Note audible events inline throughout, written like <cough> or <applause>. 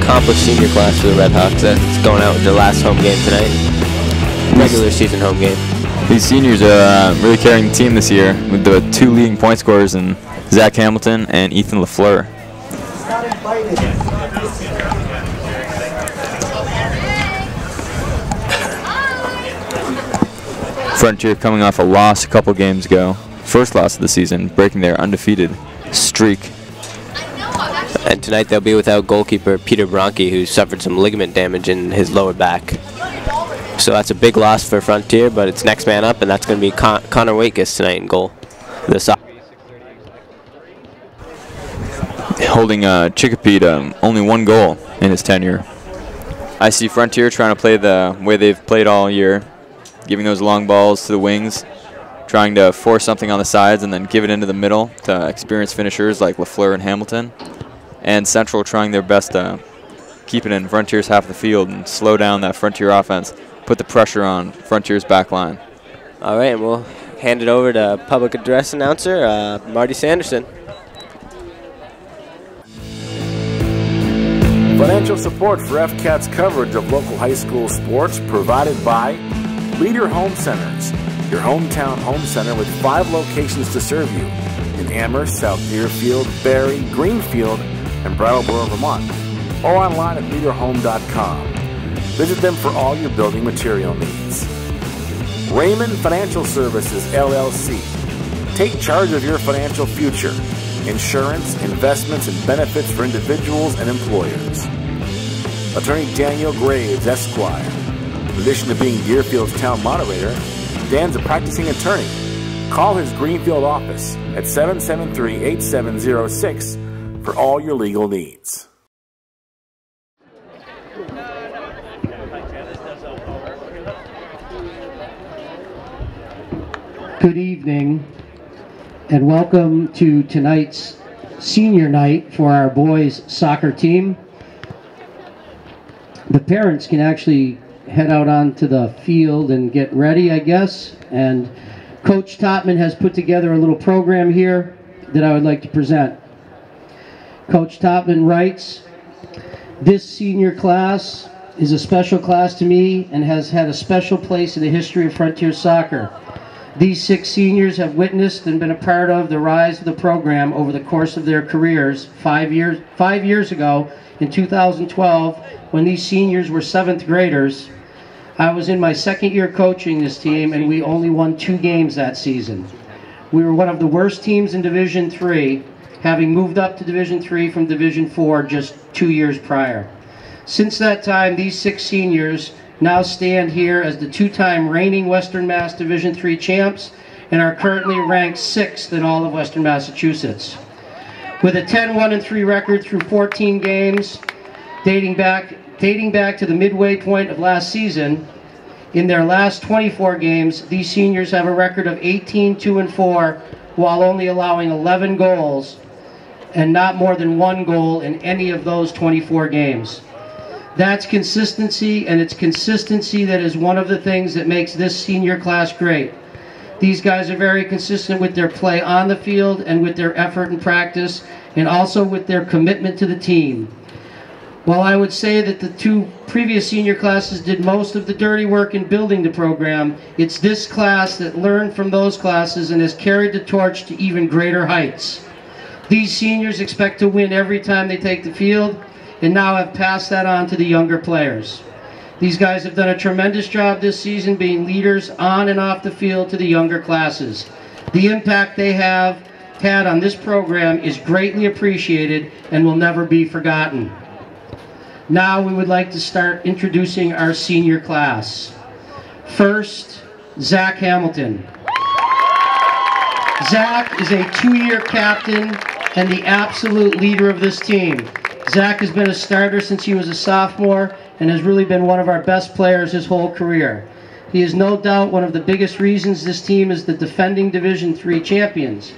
Accomplished senior class for the Red Hawks that's going out with their last home game tonight. Regular season home game. These seniors are uh, really carrying the team this year with the two leading point scorers in Zach Hamilton and Ethan LaFleur. Frontier coming off a loss a couple games ago. First loss of the season, breaking their undefeated streak. And tonight they'll be without goalkeeper Peter Bronke, who suffered some ligament damage in his lower back. So that's a big loss for Frontier, but it's next man up, and that's going to be Con Connor Waitkus tonight in goal. The so Holding uh, Chicopee to only one goal in his tenure. I see Frontier trying to play the way they've played all year, giving those long balls to the wings, trying to force something on the sides and then give it into the middle to experienced finishers like LaFleur and Hamilton. And Central trying their best to keep it in Frontier's half of the field and slow down that Frontier offense, put the pressure on Frontier's back line. All right, and we'll hand it over to public address announcer uh, Marty Sanderson. Financial support for FCAT's coverage of local high school sports provided by Leader Home Centers, your hometown home center with five locations to serve you in Amherst, South Deerfield, Barre, Greenfield, and Brattleboro, Vermont, or online at leaderhome.com. Visit them for all your building material needs. Raymond Financial Services, LLC. Take charge of your financial future. Insurance, investments, and benefits for individuals and employers. Attorney Daniel Graves, Esquire. In addition to being Deerfield's town moderator, Dan's a practicing attorney. Call his Greenfield office at 773 8706 for all your legal needs. Good evening, and welcome to tonight's senior night for our boys soccer team. The parents can actually head out onto the field and get ready, I guess. And Coach Totman has put together a little program here that I would like to present. Coach Totman writes, This senior class is a special class to me and has had a special place in the history of Frontier Soccer. These six seniors have witnessed and been a part of the rise of the program over the course of their careers. Five years, five years ago, in 2012, when these seniors were seventh graders, I was in my second year coaching this team, and we only won two games that season. We were one of the worst teams in Division Three, having moved up to Division Three from Division Four just two years prior. Since that time, these six seniors now stand here as the two-time reigning Western Mass Division III champs and are currently ranked sixth in all of Western Massachusetts. With a 10-1-3 record through 14 games, dating back dating back to the midway point of last season, in their last 24 games, these seniors have a record of 18-2-4 while only allowing 11 goals and not more than one goal in any of those 24 games. That's consistency, and it's consistency that is one of the things that makes this senior class great. These guys are very consistent with their play on the field and with their effort and practice, and also with their commitment to the team. While I would say that the two previous senior classes did most of the dirty work in building the program, it's this class that learned from those classes and has carried the torch to even greater heights. These seniors expect to win every time they take the field, and now have passed that on to the younger players. These guys have done a tremendous job this season being leaders on and off the field to the younger classes. The impact they have had on this program is greatly appreciated and will never be forgotten. Now we would like to start introducing our senior class. First, Zach Hamilton. Zach is a two-year captain and the absolute leader of this team. Zach has been a starter since he was a sophomore and has really been one of our best players his whole career. He is no doubt one of the biggest reasons this team is the defending Division III champions.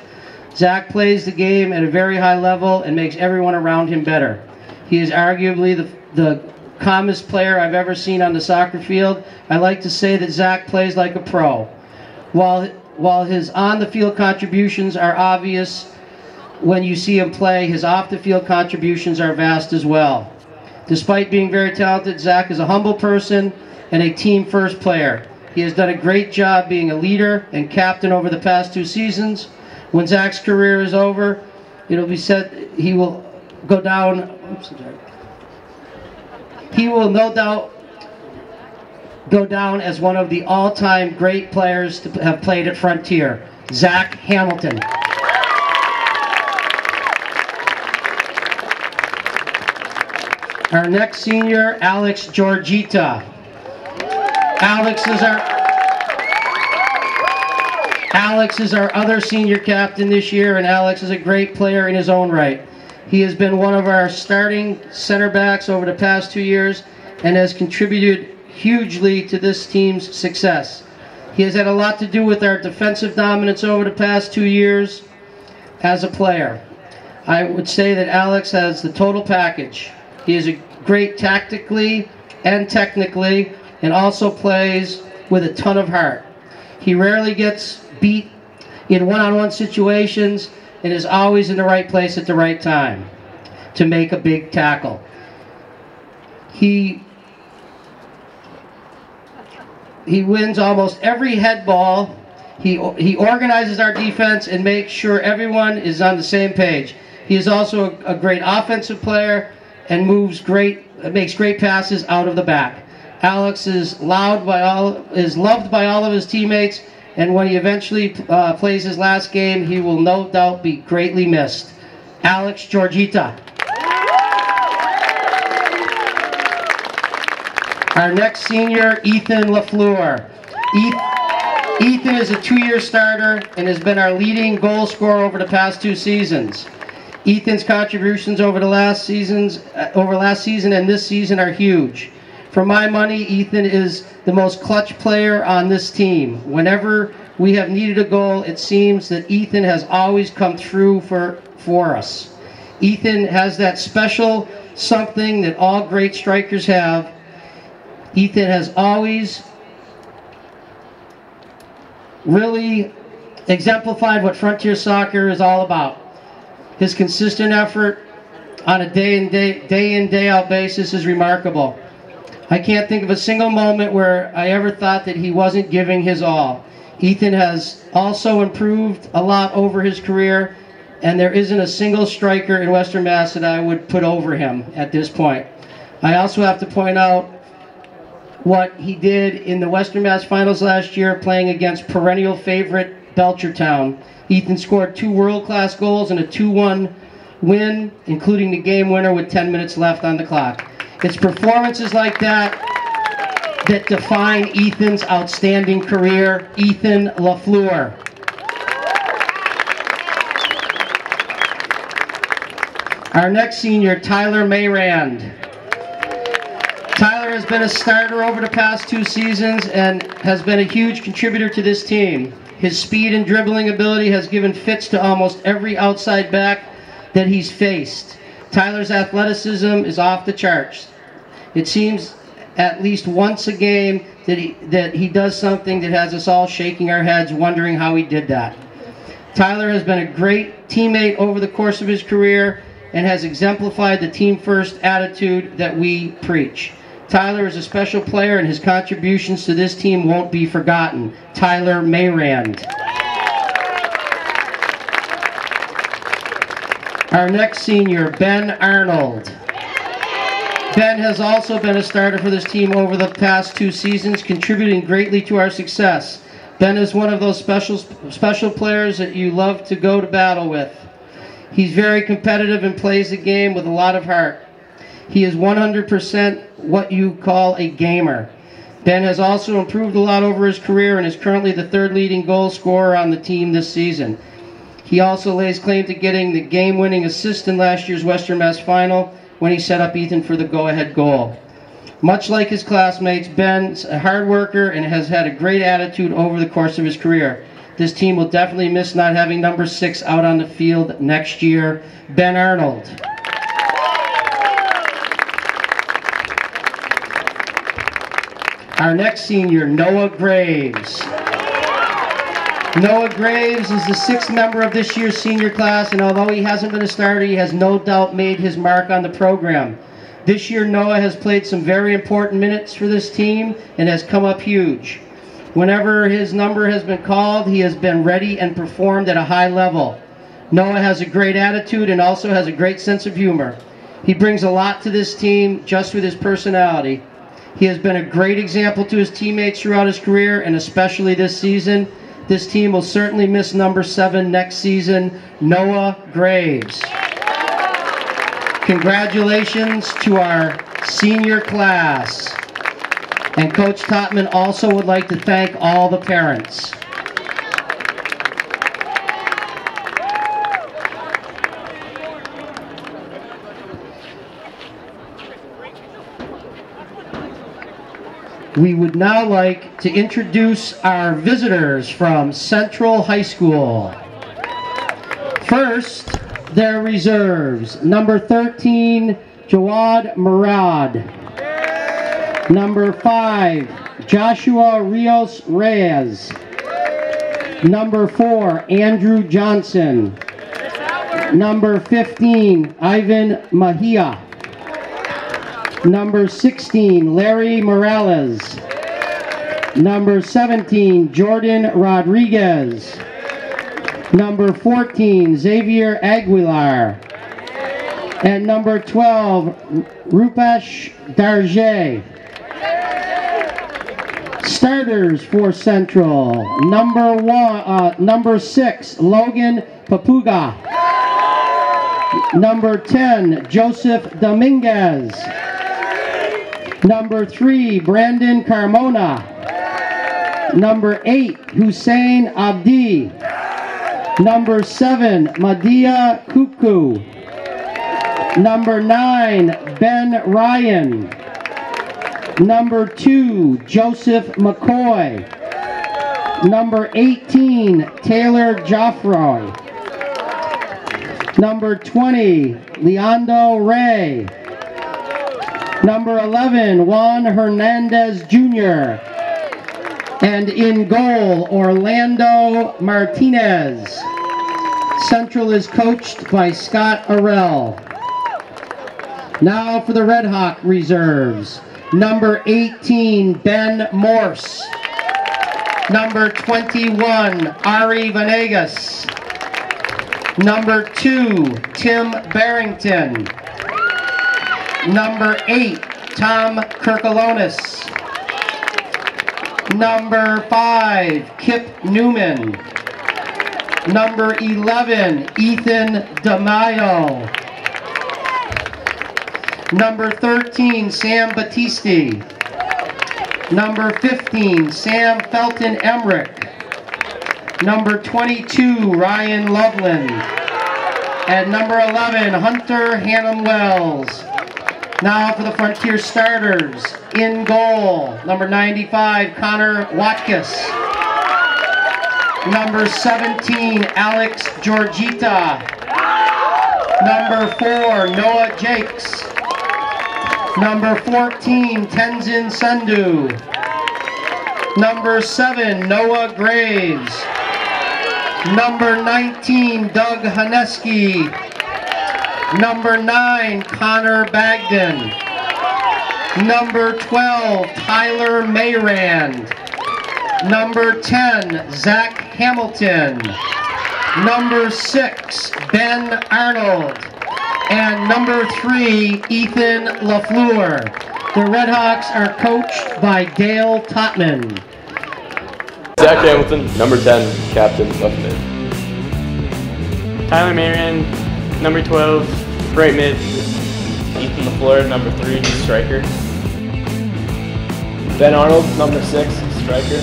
Zach plays the game at a very high level and makes everyone around him better. He is arguably the, the calmest player I've ever seen on the soccer field. I like to say that Zach plays like a pro. While, while his on-the-field contributions are obvious, when you see him play, his off the field contributions are vast as well. Despite being very talented, Zach is a humble person and a team first player. He has done a great job being a leader and captain over the past two seasons. When Zach's career is over, it'll be said he will go down. Oops, he will no doubt go down as one of the all-time great players to have played at Frontier, Zach Hamilton. Our next senior, Alex Georgita. Alex is our Alex is our other senior captain this year, and Alex is a great player in his own right. He has been one of our starting center backs over the past two years and has contributed hugely to this team's success. He has had a lot to do with our defensive dominance over the past two years as a player. I would say that Alex has the total package. He is a great tactically and technically and also plays with a ton of heart. He rarely gets beat in one-on-one -on -one situations and is always in the right place at the right time to make a big tackle. He he wins almost every head ball. He, he organizes our defense and makes sure everyone is on the same page. He is also a, a great offensive player and moves great, makes great passes out of the back. Alex is loud by all, is loved by all of his teammates, and when he eventually uh, plays his last game, he will no doubt be greatly missed. Alex Georgita. Our next senior, Ethan LaFleur. Ethan is a two-year starter and has been our leading goal scorer over the past two seasons. Ethan's contributions over the last seasons, uh, over last season and this season are huge. For my money, Ethan is the most clutch player on this team. Whenever we have needed a goal, it seems that Ethan has always come through for, for us. Ethan has that special something that all great strikers have, Ethan has always really exemplified what Frontier Soccer is all about. His consistent effort on a day in day, day in day out basis is remarkable. I can't think of a single moment where I ever thought that he wasn't giving his all. Ethan has also improved a lot over his career, and there isn't a single striker in Western Mass that I would put over him at this point. I also have to point out what he did in the Western Mass Finals last year playing against perennial favorite Belchertown. Ethan scored two world-class goals and a 2-1 win, including the game winner with 10 minutes left on the clock. It's performances like that that define Ethan's outstanding career. Ethan LaFleur. Our next senior, Tyler Mayrand. Tyler has been a starter over the past two seasons and has been a huge contributor to this team. His speed and dribbling ability has given fits to almost every outside back that he's faced. Tyler's athleticism is off the charts. It seems at least once a game that he, that he does something that has us all shaking our heads wondering how he did that. Tyler has been a great teammate over the course of his career and has exemplified the team first attitude that we preach. Tyler is a special player and his contributions to this team won't be forgotten. Tyler Mayrand. Our next senior, Ben Arnold. Ben has also been a starter for this team over the past two seasons, contributing greatly to our success. Ben is one of those special, special players that you love to go to battle with. He's very competitive and plays the game with a lot of heart. He is 100% what you call a gamer. Ben has also improved a lot over his career and is currently the third leading goal scorer on the team this season. He also lays claim to getting the game-winning assist in last year's Western Mass Final when he set up Ethan for the go-ahead goal. Much like his classmates, Ben's a hard worker and has had a great attitude over the course of his career. This team will definitely miss not having number six out on the field next year. Ben Arnold. Our next senior, Noah Graves. Noah Graves is the sixth member of this year's senior class, and although he hasn't been a starter, he has no doubt made his mark on the program. This year, Noah has played some very important minutes for this team and has come up huge. Whenever his number has been called, he has been ready and performed at a high level. Noah has a great attitude and also has a great sense of humor. He brings a lot to this team just with his personality. He has been a great example to his teammates throughout his career and especially this season. This team will certainly miss number seven next season, Noah Graves. Congratulations to our senior class. And Coach Totman also would like to thank all the parents. We would now like to introduce our visitors from Central High School. First, their reserves. Number 13, Jawad Murad. Number 5, Joshua Rios Reyes. Number 4, Andrew Johnson. Number 15, Ivan Mahia. Number 16, Larry Morales. Number 17, Jordan Rodriguez. Number 14, Xavier Aguilar. And number 12, Rupesh Darje. Starters for Central. Number one, uh, number six, Logan Papuga. Number 10, Joseph Dominguez. Number three, Brandon Carmona. Number eight, Hussein Abdi. Number seven, Madia Kuku. Number nine, Ben Ryan. Number two, Joseph McCoy. Number 18, Taylor Joffroy. Number 20, Leandro Ray. Number 11, Juan Hernandez Jr. And in goal, Orlando Martinez. Central is coached by Scott Arell. Now for the Red Hawk reserves. Number 18, Ben Morse. Number 21, Ari Vanegas. Number 2, Tim Barrington. Number 8, Tom Kirkalonis. Number 5, Kip Newman. Number 11, Ethan DeMaio. Number 13, Sam Battisti. Number 15, Sam Felton Emmerich. Number 22, Ryan Loveland. And number 11, Hunter Hannum Wells. Now for the Frontier starters. In goal, number 95, Connor Watkiss. Number 17, Alex Georgita. Number 4, Noah Jakes. Number 14, Tenzin Sandhu. Number 7, Noah Graves. Number 19, Doug Haneski. Number 9, Connor Bagden. Number 12, Tyler Mayrand. Number 10, Zach Hamilton. Number 6, Ben Arnold. And number 3, Ethan LaFleur. The Redhawks are coached by Dale Totman. Zach Hamilton, number 10, captain of mid. Tyler Marion, number 12, right mid. Ethan LaFleur, number 3, striker. Ben Arnold, number 6, striker.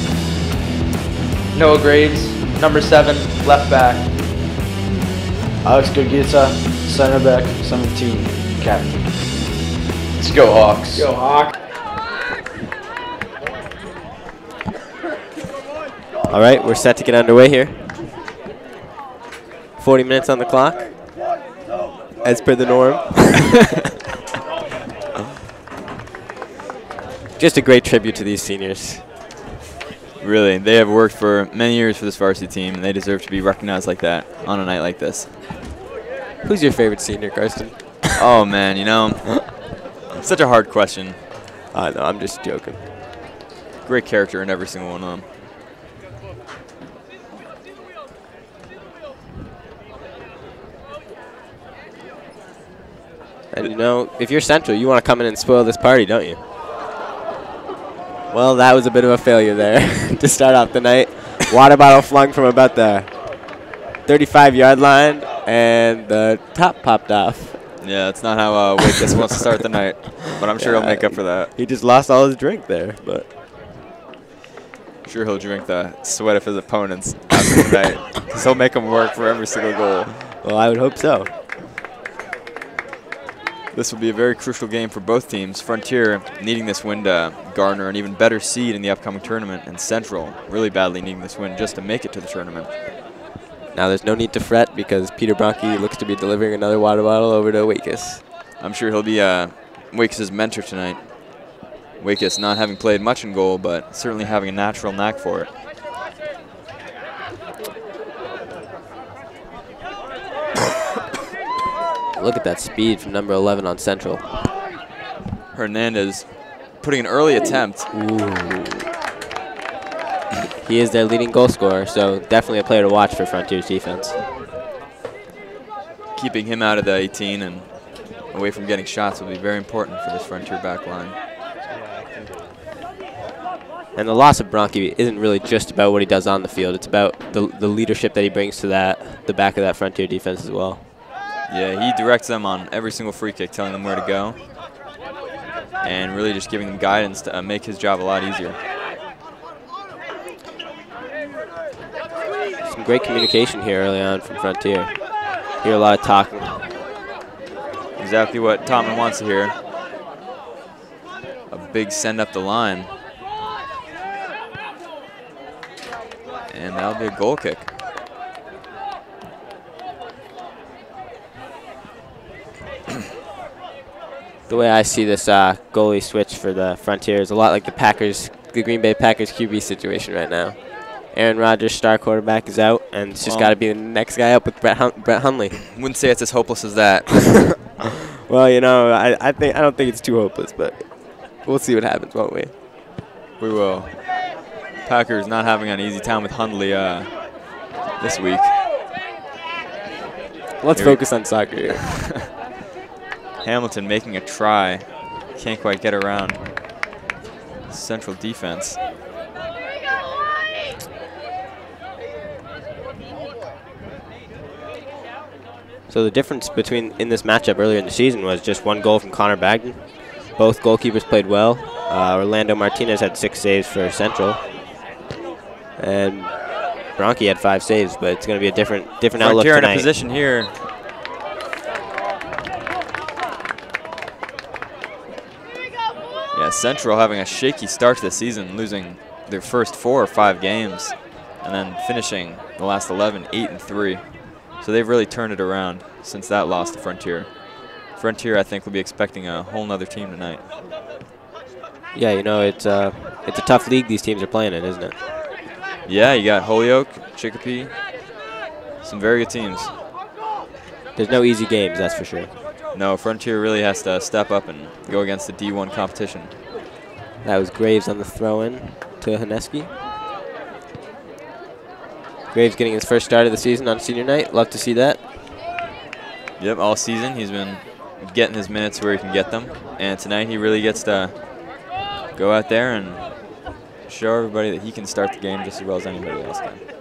Noah Graves, number 7, left back. Alex Gurgitsa, center back, 17, captain. Let's go Hawks. Go Hawks. All right, we're set to get underway here. 40 minutes on the clock, as per the norm. <laughs> Just a great tribute to these seniors. Really, they have worked for many years for this varsity team, and they deserve to be recognized like that on a night like this. Who's your favorite senior, Carsten? <laughs> oh man, you know, Such a hard question. I know, I'm just joking. Great character in every single one of them. And you know, if you're Central, you want to come in and spoil this party, don't you? Well, that was a bit of a failure there <laughs> to start off the night. Water bottle flung from about the 35-yard line, and the top popped off. Yeah, that's not how uh, Wakeis wants to start the night, but I'm sure Yeah, he'll make up for that. He just lost all his drink there, but sure he'll drink the sweat of his opponents after the night, he'll make them work for every single goal. well, I would hope so. This will be a very crucial game for both teams. Frontier needing this win to garner an even better seed in the upcoming tournament, and Central really badly needing this win just to make it to the tournament. Now there's no need to fret because Peter Bronke looks to be delivering another water bottle over to Wakus. I'm sure he'll be uh, mentor tonight. Wakeis not having played much in goal, but certainly having a natural knack for it. Look at that speed from number 11 on Central. Hernandez putting an early attempt. He is their leading goal scorer, so definitely a player to watch for Frontier's defense. Keeping him out of the 18 and away from getting shots will be very important for this Frontier back line. And the loss of Bronke isn't really just about what he does on the field. It's about the, the leadership that he brings to that the back of that Frontier defense as well. Yeah, he directs them on every single free kick, telling them where to go, and really just giving them guidance to uh, make his job a lot easier. Some great communication here early on from Frontier. Hear a lot of talking. Exactly what Tomlin wants to hear. A big send up the line. And that'll be a goal kick. The way I see this uh, goalie switch for the Frontier is a lot like the Packers, the Green Bay Packers QB situation right now. Aaron Rodgers, star quarterback, is out, and it's just Well- got to be the next guy up with Brett, Hun- Brett Hundley. <laughs> Wouldn't say it's as hopeless as that. <laughs> <laughs> Well, you know, I, I think I don't think it's too hopeless, but we'll see what happens, won't we? we will. Packers not having an easy time with Hundley uh, this week. Let's Here we- focus on soccer here. Hamilton making a try. Can't quite get around. Central defense. So the difference between in this matchup earlier in the season was just one goal from Connor Bagden. Both goalkeepers played well. Uh, Orlando Martinez had six saves for Central, and Bronke had five saves. But it's going to be a different different outlook Frontier in a position here. Yeah, Central having a shaky start to the season, losing their first four or five games, and then finishing the last 11, 8 and 3. So they've really turned it around since that loss to Frontier. Frontier, I think, will be expecting a whole nother team tonight. Yeah, you know it's uh, it's a tough league these teams are playing in, isn't it? Yeah, you got Holyoke, Chicopee, some very good teams. There's no easy games, that's for sure. No, Frontier really has to step up and go against the D1 competition. That was Graves on the throw-in to Haneski. Graves getting his first start of the season on senior night. Love to see that. Yep, all season he's been getting his minutes where he can get them, and tonight he really gets to go out there and show everybody that he can start the game just as well as anybody else can.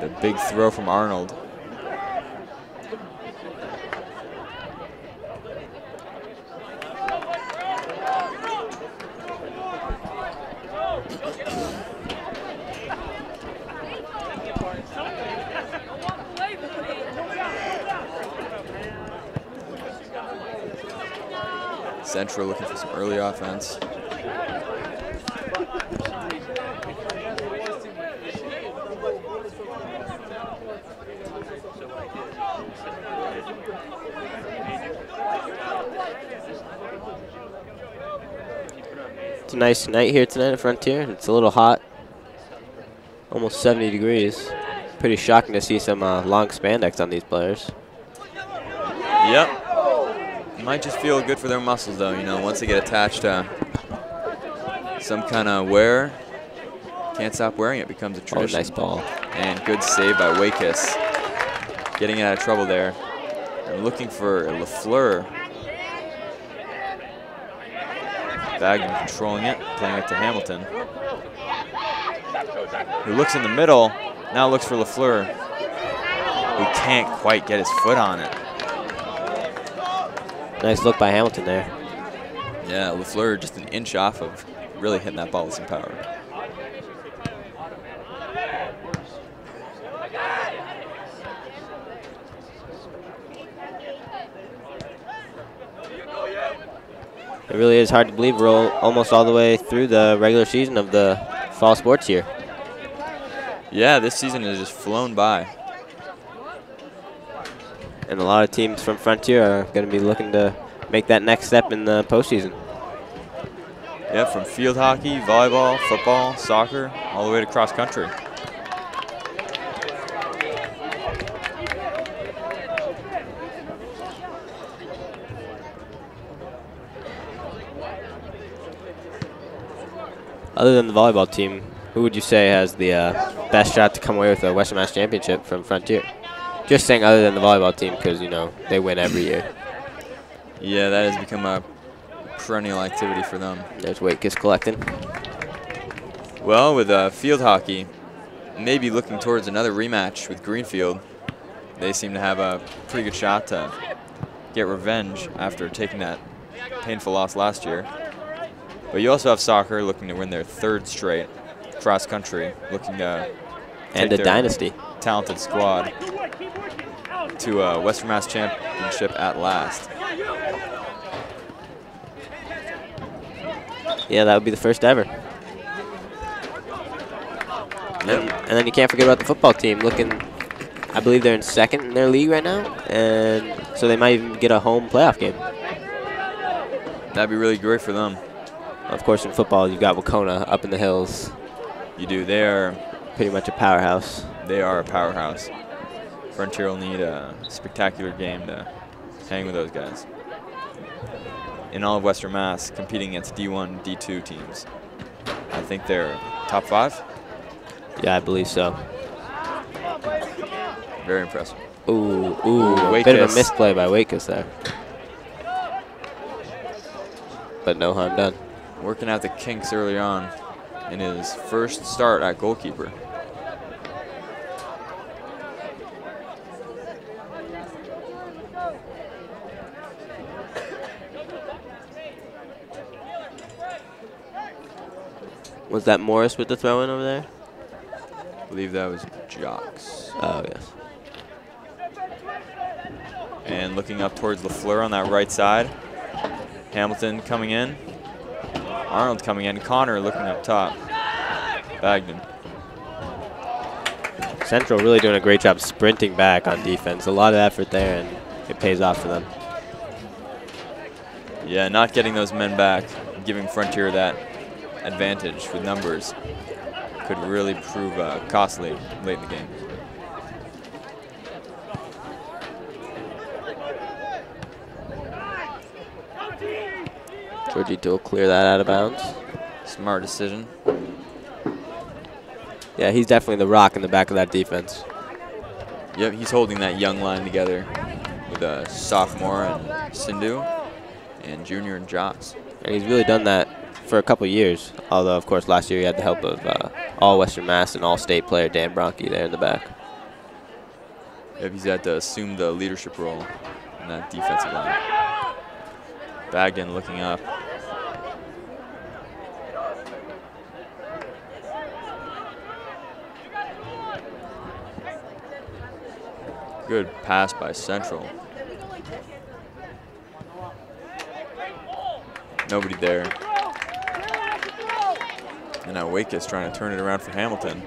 The big throw from Arnold. Central looking for some early offense. A nice night here tonight at Frontier. It's a little hot, almost 70 degrees. Pretty shocking to see some uh, long spandex on these players. Yep. Might just feel good for their muscles, though. You know, once they get attached to some kind of wear, can't stop wearing it. Becomes a Oh, tradition. nice ball. And good save by Wakis. Getting out of trouble there. And looking for LaFleur. Bagden controlling it, playing it to Hamilton. Who looks in the middle, now looks for LaFleur. Who can't quite get his foot on it. Nice look by Hamilton there. Yeah, LaFleur just an inch off of really hitting that ball with some power. It really is hard to believe we're all, almost all the way through the regular season of the fall sports year. Yeah, this season has just flown by. And a lot of teams from Frontier are going to be looking to make that next step in the postseason. Yeah, from field hockey, volleyball, football, soccer, all the way to cross country. Other than the volleyball team, who would you say has the uh, best shot to come away with a Western Mass Championship from Frontier? Just saying other than the volleyball team because, you know, they win every year. Yeah, that has become a perennial activity for them. There's Wakekiss collecting. Well, with uh, field hockey, maybe looking towards another rematch with Greenfield. They seem to have a pretty good shot to get revenge after taking that painful loss last year. But you also have soccer looking to win their third straight. Cross country looking to And a dynasty. talented squad to a Western Mass Championship at last. Yeah, that would be the first ever. And, and then you can't forget about the football team looking, I believe they're in second in their league right now, and so they might even get a home playoff game. That'd be really great for them. Of course, in football, you've got Wahconah up in the hills, You do. They are pretty much a powerhouse. They are a powerhouse. Frontier will need a spectacular game to hang with those guys. In all of Western Mass, competing against D1, D2 teams. I think they're top five. Yeah, I believe so. Very impressive. Ooh, ooh, a bit of a misplay by Wakekiss there. But no harm done. Working out the kinks early on in his first start at goalkeeper. Was that Morris with the throw in over there? I believe that was Jocks. Oh, yes. And looking up towards LaFleur on that right side. Hamilton coming in. Arnold coming in. Connor looking up top. Bagden. Central really doing a great job sprinting back on defense. A lot of effort there, and it pays off for them. Yeah, not getting those men back, giving Frontier that advantage with numbers could really prove uh, costly late in the game. Georgita will clear that out of bounds. Smart decision. Yeah, he's definitely the rock in the back of that defense. Yep, he's holding that young line together with a sophomore and Sindhu and junior and Jocks. And he's really done that for a couple years. Although, of course, last year he had the help of uh, all Western Mass and all state player Dan Bronke there in the back. Yep, he's had to assume the leadership role in that defensive line. Bagden looking up. Good pass by Central. Nobody there. And now Wake is trying to turn it around for Hamilton.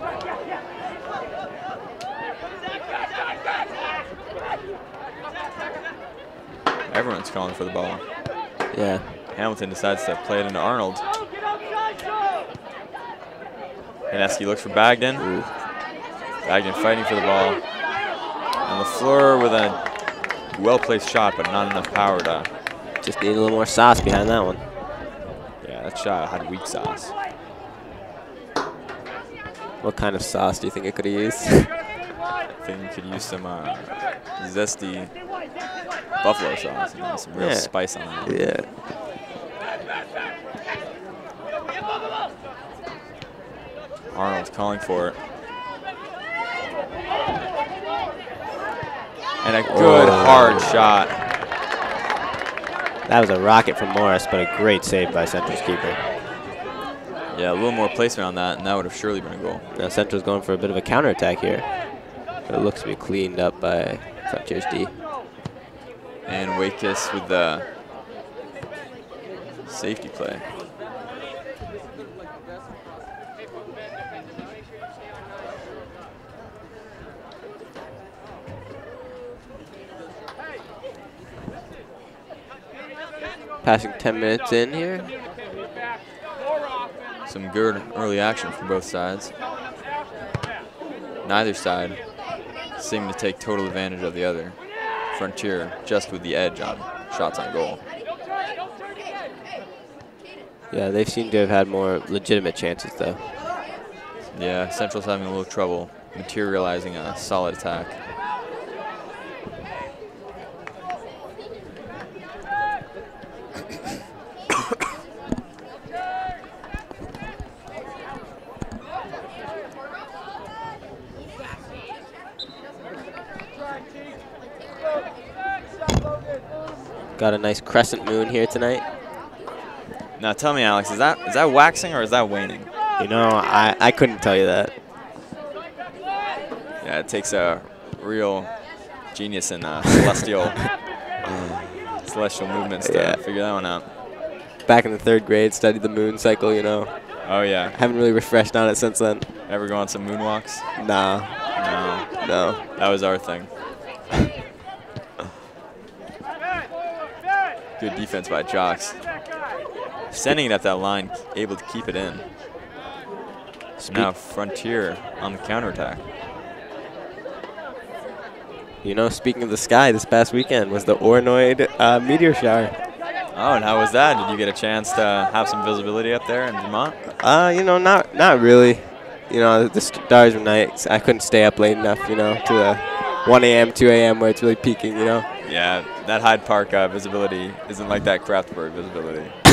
Everyone's calling for the ball. Yeah. Hamilton decides to play it into Arnold. Haneski looks for Bagden. Bagden fighting for the ball. And LaFleur with a well-placed shot, but not enough power to. Just need a little more sauce behind that one. Yeah, that shot had weak sauce. What kind of sauce do you think it could have used? <laughs> I think you could use some uh, zesty buffalo sauce, you know, some real Yeah. spice on that. yeah. Arnold's calling for it. And a good Oh. hard shot. That was a rocket from Morris, but a great save by Central's keeper. Yeah, a little more placement on that, and that would have surely been a goal. Now Central's going for a bit of a counterattack here. But it looks to be cleaned up by Frontier's D. And Wakis with the safety play. Passing 10 minutes in here. Some good early action from both sides. Neither side seeming to take total advantage of the other. Frontier just with the edge on shots on goal. Yeah, they seem to have had more legitimate chances, though. Yeah, Central's having a little trouble materializing a solid attack. Got a nice crescent moon here tonight. Now tell me, Alex, is that is that waxing or is that waning? You know, I, I couldn't tell you that. Yeah, it takes a real genius in uh, <laughs> celestial <laughs> celestial movements to Yeah. figure that one out. Back in the third grade, studied the moon cycle, you know. Oh yeah, Haven't really refreshed on it since then. ever go on some moonwalks? Nah, No, no. that was our thing. Good defense by Jocks. Sending it at that line, able to keep it in. So now Frontier on the counterattack. You know, speaking of the sky, this past weekend was the Orionid uh, meteor shower. Oh, and how was that? Did you get a chance to have some visibility up there in Vermont? Uh, you know, not not really. You know, the stars were nice. I couldn't stay up late enough, you know, to the 1 a.m., 2 a.m. where it's really peaking, you know. Yeah, that Hyde Park uh, visibility isn't like that Kraftwerk visibility. <laughs>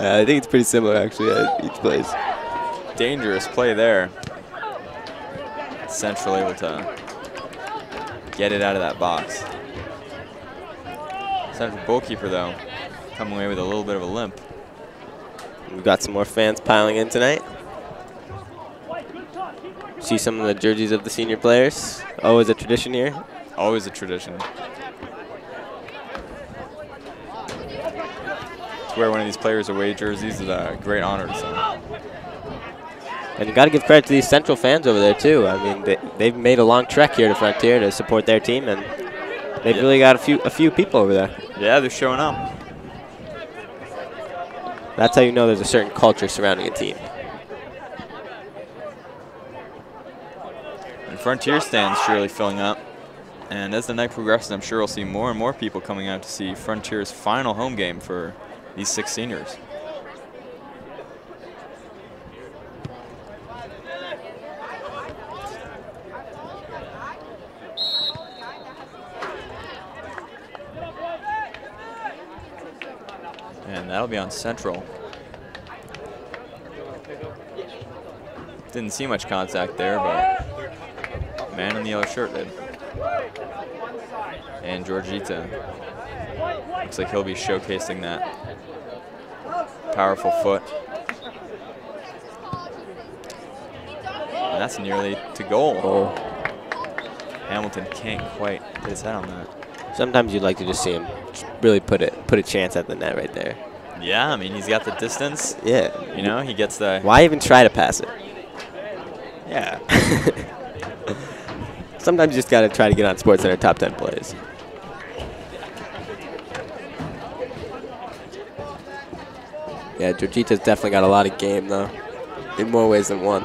I think it's pretty similar, actually, at each place. Dangerous play there. Central able to get it out of that box. Central goalkeeper, though, coming away with a little bit of a limp. We've got some more fans piling in tonight. See some of the jerseys of the senior players. Always a tradition here. Always a tradition. To wear one of these players' away jerseys is a great honor to some. And you got to give credit to these Central fans over there, too. I mean, they, they've made a long trek here to Frontier to support their team, and they've Yeah. really got a few a few people over there. Yeah, they're showing up. That's how you know there's a certain culture surrounding a team. And Frontier stands surely filling up. And as the night progresses, I'm sure we'll see more and more people coming out to see Frontier's final home game for these six seniors. And that'll be on Central. Didn't see much contact there, but man in the yellow shirt did. And Georgita looks like he'll be showcasing that powerful foot. And that's nearly to goal. Oh. Hamilton can't quite get his head on that. Sometimes you'd like to just see him really put it put a chance at the net right there. Yeah, I mean, he's got the distance. Yeah. You know, he gets the. Why even try to pass it? Yeah. <laughs> Sometimes you just got to try to get on Sports Center top 10 plays. Yeah, Georgita's definitely got a lot of game, though, in more ways than one.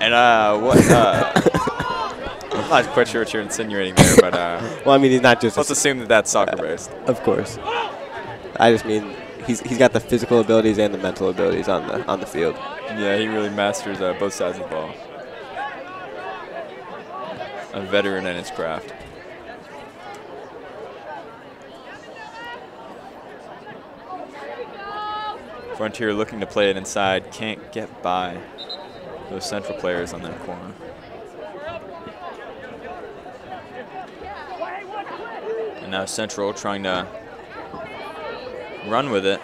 And uh, what? Uh, <laughs> I'm not quite sure what you're insinuating there, but uh, <laughs> Well, I mean, he's not just. let's assume that that's soccer based. Of course. I just mean he's he's got the physical abilities and the mental abilities on the on the field. Yeah, he really masters uh, both sides of the ball. A veteran in his craft. Frontier looking to play it inside, can't get by those central players on that corner. And now Central trying to run with it.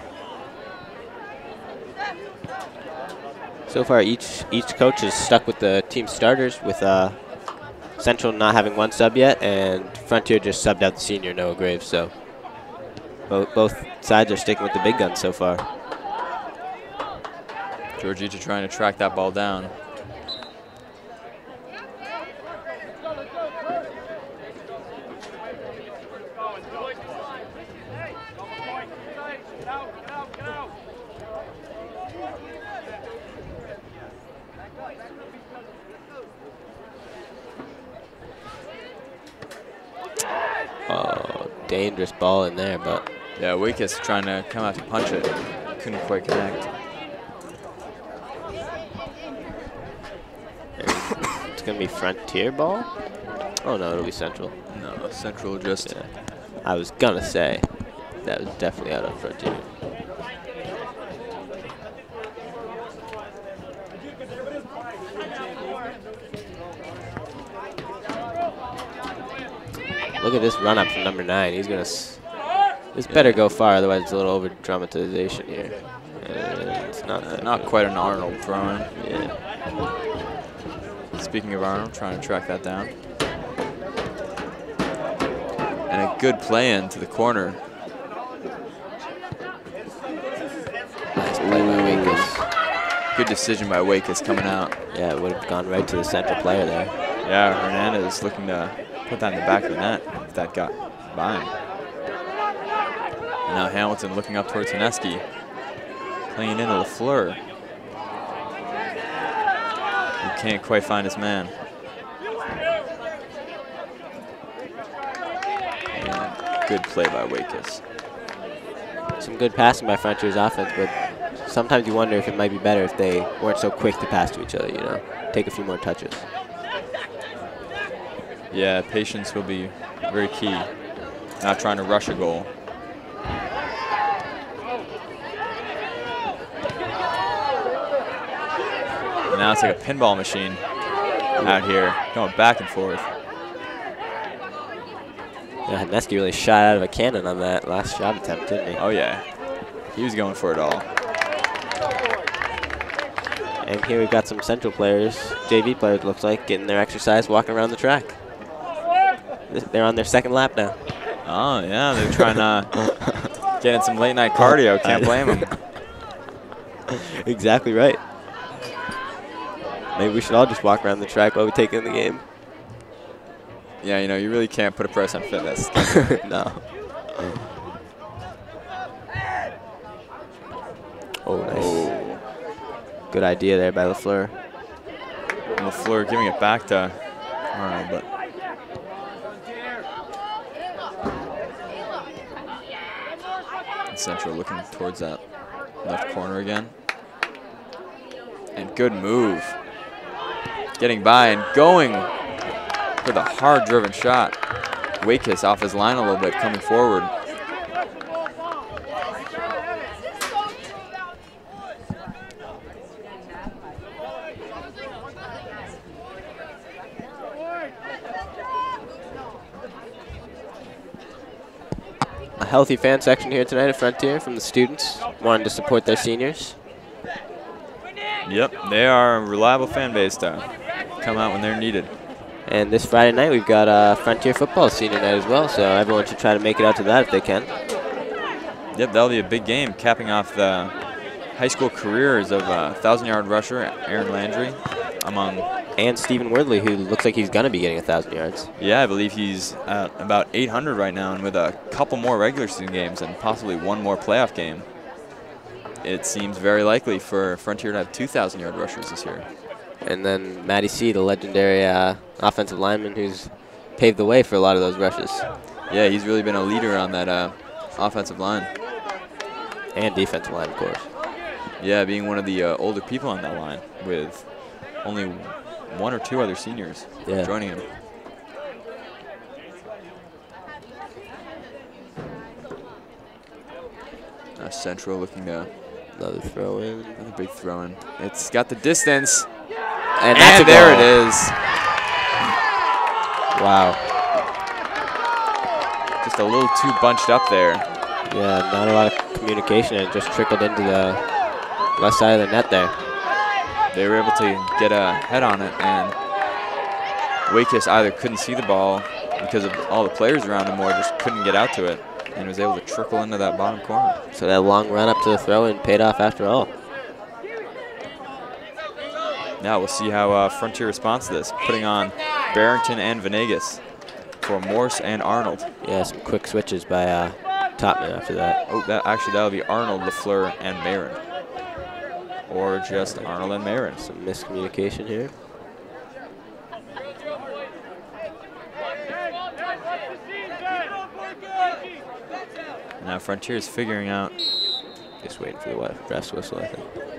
So far, each each coach is stuck with the team starters, with uh, Central not having one sub yet, and Frontier just subbed out the senior Noah Graves. So both both sides are sticking with the big guns so far. Georgita trying to track that ball down. Oh, dangerous ball in there, but Yeah, Wakus trying to come out to punch it. Couldn't quite connect. It's gonna be Frontier ball. Oh no, it'll be Central. No, Central just Yeah. I was gonna say that was definitely out of Frontier. Look at this run up from number nine. He's gonna. S this better go far, otherwise it's a little over dramatization here. And it's not uh, not good. quite an Arnold throwing. Yeah. Speaking of Arnold, trying to track that down. And a good play into the corner. Nice play by Wakus. Good decision by Wakus coming out. Yeah, it would have gone right to the central player there. Yeah, Hernandez looking to put that in the back of the net if that got by him. And now Hamilton looking up towards Haneski. Playing into the LaFleur. Can't quite find his man. And good play by Wakus. Some good passing by Frontier's offense, but sometimes you wonder if it might be better if they weren't so quick to pass to each other, you know? Take a few more touches. Yeah, patience will be very key. Not trying to rush a goal. And now it's like a pinball machine out here, going back and forth. Yeah, Haneski really shot out of a cannon on that last shot attempt, didn't he? Oh yeah, he was going for it all. And here we've got some central players, JV players looks like, getting their exercise, walking around the track. They're on their second lap now. Oh yeah, they're trying to <laughs> get in some late night cardio. Can't blame them. <laughs> exactly right. Maybe we should all just walk around the track while we take in the game. Yeah, you know, you really can't put a price on fitness. <laughs> <laughs> no. Oh, nice. Oh. Good idea there by LaFleur. LaFleur giving it back to Arnold, but Central looking towards that left corner again. And good move. Getting by and going for the hard-driven shot. Wakus off his line a little bit, coming forward. A healthy fan section here tonight at Frontier from the students, wanting to support their seniors. Yep, they are a reliable fan base to come out when they're needed. And this Friday night, we've got uh, Frontier football senior night as well, so everyone should try to make it out to that if they can. Yep, that'll be a big game, capping off the high school careers of uh, thousand-yard rusher Aaron Landry, among And Stephen Wordley, who looks like he's going to be getting a 1,000 yards. yeah, I believe he's at about 800 right now, and with a couple more regular season games and possibly one more playoff game, it seems very likely for Frontier to have 2,000-yard rushers this year. And then Matty C, the legendary uh, offensive lineman who's paved the way for a lot of those rushes. Yeah, he's really been a leader on that uh, offensive line. And defensive line, of course. Yeah, being one of the uh, older people on that line with only one or two other seniors Yeah. joining him. Central looking to Another throw in. another big throw in. It's got the distance. And, And, that's a there goal. it is. Wow. Just a little too bunched up there. Yeah, not a lot of communication. It just trickled into the left side of the net there. They were able to get a head on it, and Wakeis either couldn't see the ball because of all the players around him or just couldn't get out to it and was able to trickle into that bottom corner. So that long run up to the throw in paid off after all. Now we'll see how uh, Frontier responds to this, putting on Barrington and Venegas for Morse and Arnold. Yeah, some quick switches by uh, Totman after that. Oh, that actually that'll be Arnold, LaFleur, and Marin. Or just Arnold and Marin. Some miscommunication here. Now Frontier's figuring out Just waiting for the ref's whistle, I think.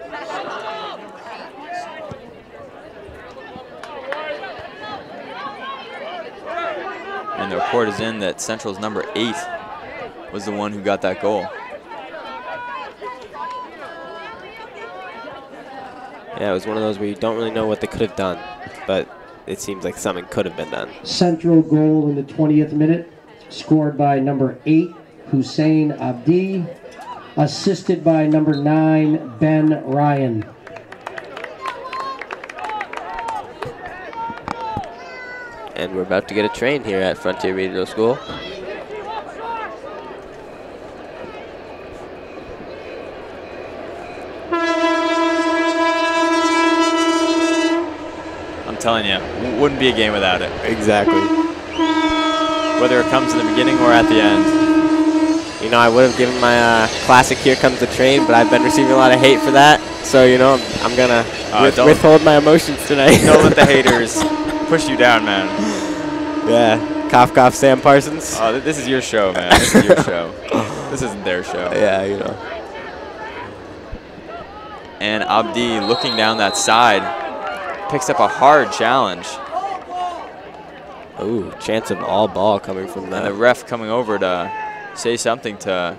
And the report is in that Central's number eight was the one who got that goal. Yeah, it was one of those where you don't really know what they could have done, but it seems like something could have been done. Central goal in the 20th minute, scored by number eight, Hussein Abdi, assisted by number nine, Ben Ryan. And we're about to get a train here at Frontier Regional School. I'm telling you, w- wouldn't be a game without it. Exactly. Whether it comes in the beginning or at the end. You know, I would have given my uh, classic "Here Comes the Train," but I've been receiving a lot of hate for that. So you know, I'm, I'm gonna Uh, with- withhold my emotions tonight. Don't let the <laughs> haters push you down, man. yeah, cough, cough, Sam Parsons. Oh, th- this is your show, man. This is your <laughs> show. This isn't their show. yeah, you know. And Abdi looking down that side picks up a hard challenge. Ooh, chance of all ball coming from And the ref coming over to say something to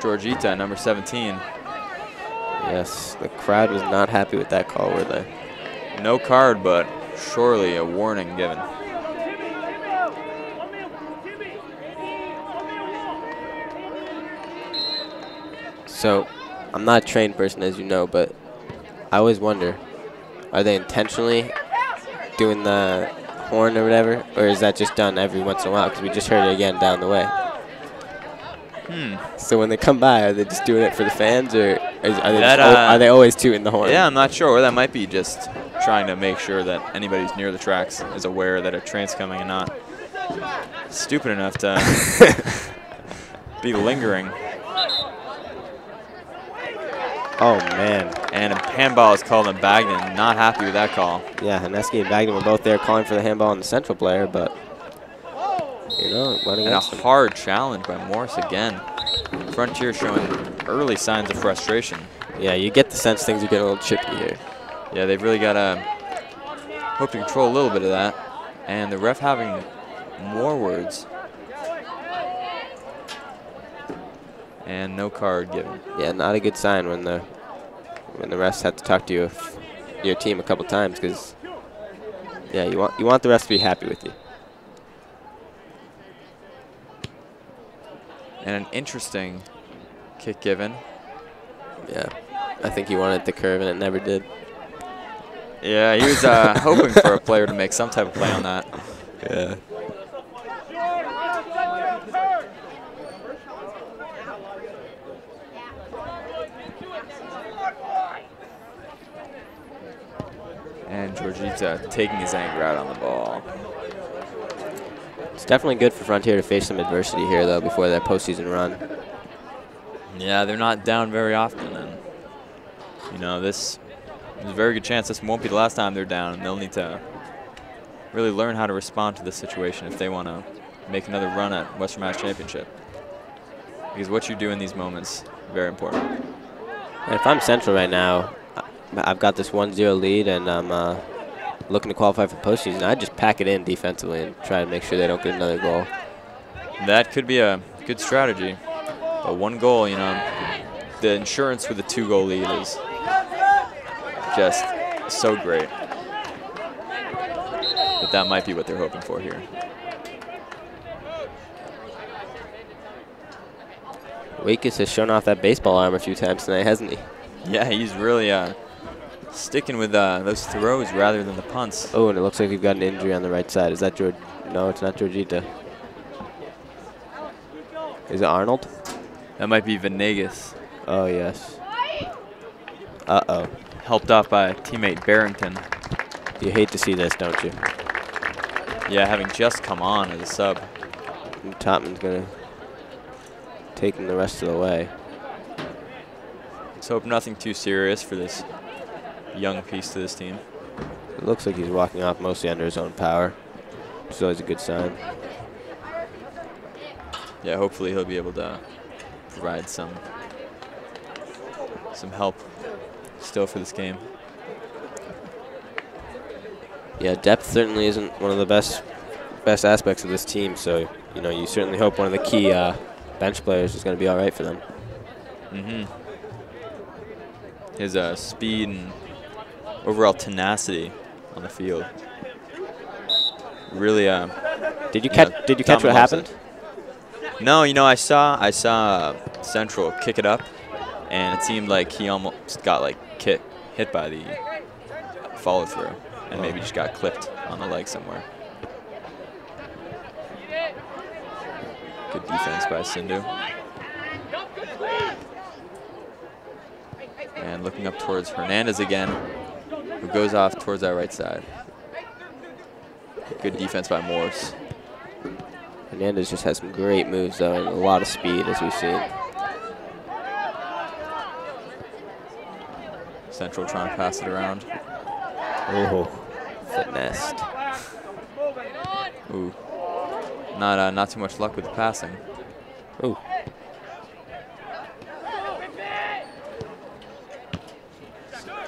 Georgita, number 17. Yes, the crowd was not happy with that call, were they? No card, but surely a warning given. So, I'm not a trained person, as you know, but I always wonder, are they intentionally doing the horn or whatever, or is that just done every once in a while? Because we just heard it again down the way. Hmm. So when they come by, are they just doing it for the fans, or is, are, they That, uh, are they always tooting the horn? Yeah, I'm not sure. Or that might be just trying to make sure that anybody who's near the tracks is aware that a train's coming and not stupid enough to <laughs> be lingering. Oh man. And a handball is called on Bagnan. Not happy with that call. Yeah, Haneski and Bagnan were both there calling for the handball on the central player, but you know, went And a them. hard challenge by Morris again. Frontier showing early signs of frustration. Yeah, you get the sense things are getting a little chippy here. Yeah, they've really got to hope to control a little bit of that. And the ref having more words. And no card given. Yeah, not a good sign when the when the refs have to talk to you if your team a couple times because yeah, you want you want the refs to be happy with you. And an interesting kick given. Yeah, I think he wanted the curve and it never did. Yeah, he was uh, <laughs> hoping for a player to make some type of play on that. Yeah. And Georgita taking his anger out on the ball. It's definitely good for Frontier to face some adversity here though before their postseason run. Yeah, they're not down very often, and you know this there's a very good chance this won't be the last time they're down, and they'll need to really learn how to respond to this situation if they want to make another run at Western Mass Championship. Because what you do in these moments, very important. And if I'm Central right now, I've got this 1-0 lead, and I'm uh, looking to qualify for postseason. I'd just pack it in defensively and try to make sure they don't get another goal. That could be a good strategy. But one goal, you know, the insurance with a two-goal lead is just so great. But that might be what they're hoping for here. Wakis has shown off that baseball arm a few times tonight, hasn't he? Yeah, he's really uh, sticking with uh, those throws rather than the punts. Oh, and it looks like we've got an injury on the right side. Is that George? No, it's not Georgita. Is it Arnold? That might be Venegas. Oh, yes. Uh-oh. Helped off by teammate Barrington. You hate to see this, don't you? Yeah, having just come on as a sub. And Totman's going to take him the rest of the way. Let's hope nothing too serious for this young piece to this team. It looks like he's walking off mostly under his own power, which is always a good sign. Yeah, hopefully he'll be able to provide some some help still for this game. Yeah, depth certainly isn't one of the best best aspects of this team. So you know, you certainly hope one of the key uh, bench players is going to be all right for them. Mm-hmm. His uh, speed and overall tenacity on the field. Really, uh, did you catch? Did you catch what happened? It. No, you know, I saw I saw uh, Central kick it up, and it seemed like he almost got like hit hit by the follow through, and maybe just got clipped on the leg somewhere. Good defense by Sindhu. And looking up towards Hernandez again, who goes off towards that right side. Good defense by Morse. Hernandez just has some great moves, though, and a lot of speed, as we've seen. Central trying to pass it around. Oh, finessed. Ooh. Not, uh, not too much luck with the passing. Ooh.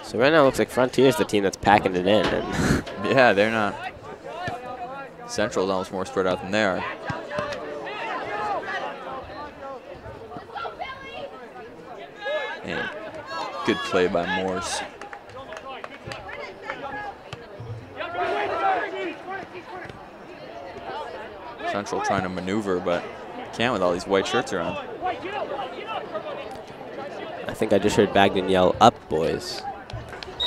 So right now it looks like Frontier's the team that's packing it in. And <laughs> yeah, they're not. Central's almost more spread out than they are. And good play by Morse. Central trying to maneuver, but can't with all these white shirts around. I think I just heard Bagden yell, up, boys,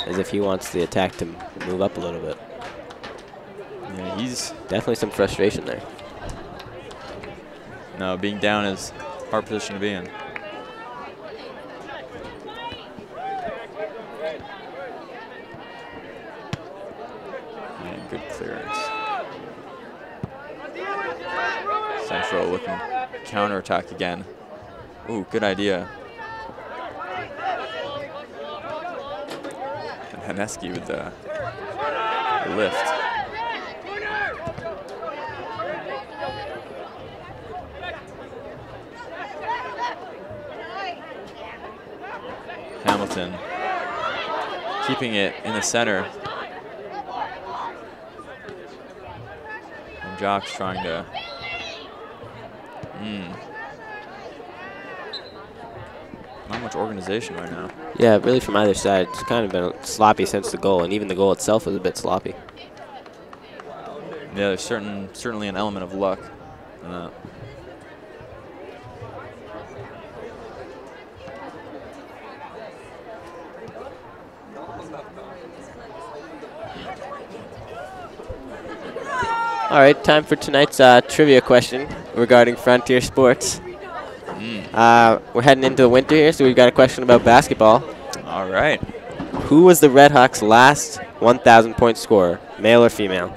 as if he wants the attack to move up a little bit. Yeah, he's definitely some frustration there. No, being down is hard position to be in. And good clearance. Central looking counterattack again. Ooh, good idea. And Haneski with the lift. Hamilton keeping it in the center. And Jock's trying to. Mm. Not much organization right now. Yeah, really from either side. It's kind of been sloppy since the goal, and even the goal itself was a bit sloppy. Yeah, there's certain certainly an element of luck in that. All right, time for tonight's uh, trivia question regarding Frontier Sports. Uh, we're heading into the winter here, so we've got a question about basketball. All right. Who was the Redhawks' last 1,000 point scorer, male or female?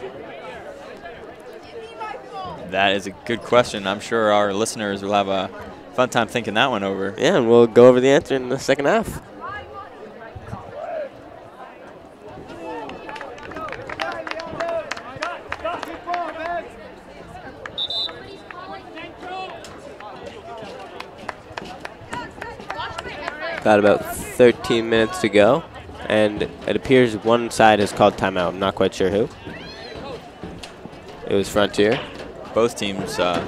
That is a good question. I'm sure our listeners will have a fun time thinking that one over. Yeah, and we'll go over the answer in the second half. Got about 13 minutes to go. And it appears one side has called timeout. I'm not quite sure who. It was Frontier. Both teams uh,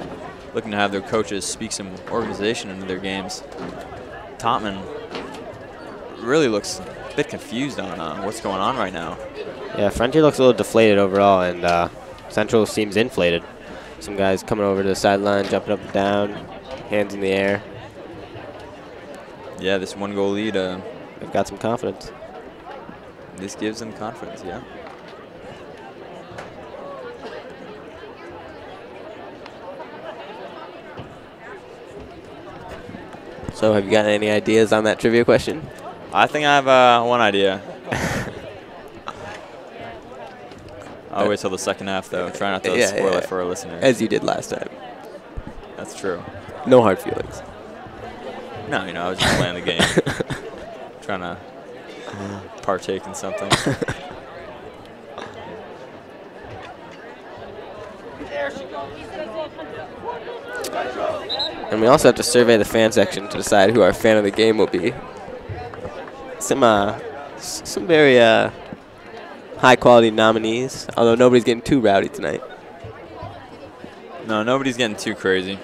looking to have their coaches speak some organization into their games. Totman really looks a bit confused on uh, what's going on right now. Yeah, Frontier looks a little deflated overall, and uh, Central seems inflated. Some guys coming over to the sideline, jumping up and down, hands in the air. Yeah, this one goal lead, uh, They've got some confidence. this gives them confidence, yeah. So, have you got any ideas on that trivia question? I think I have uh, one idea. <laughs> I'll wait till the second half, though. Try not to Yeah, spoil yeah. it for our listeners. As you did last time. That's true. No hard feelings. No, you know, I was just playing the game. <laughs> Trying to partake in something. <laughs> And we also have to survey the fan section to decide who our fan of the game will be. Some uh, some very uh, high quality nominees, although nobody's getting too rowdy tonight. no, nobody's getting too crazy.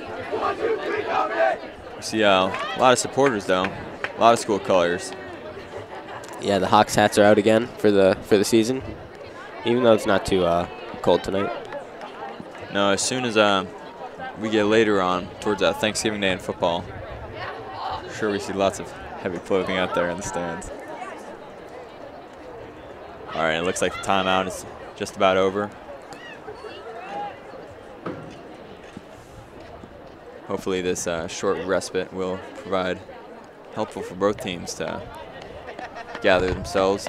We see uh, a lot of supporters, though. A lot of school colors. Yeah, the Hawks hats are out again for the for the season, even though it's not too uh, cold tonight. No, as soon as uh, we get later on towards uh, Thanksgiving Day in football, sure we see lots of heavy clothing out there in the stands. All right, it looks like the timeout is just about over. Hopefully, this uh, short respite will provide helpful for both teams to gather themselves.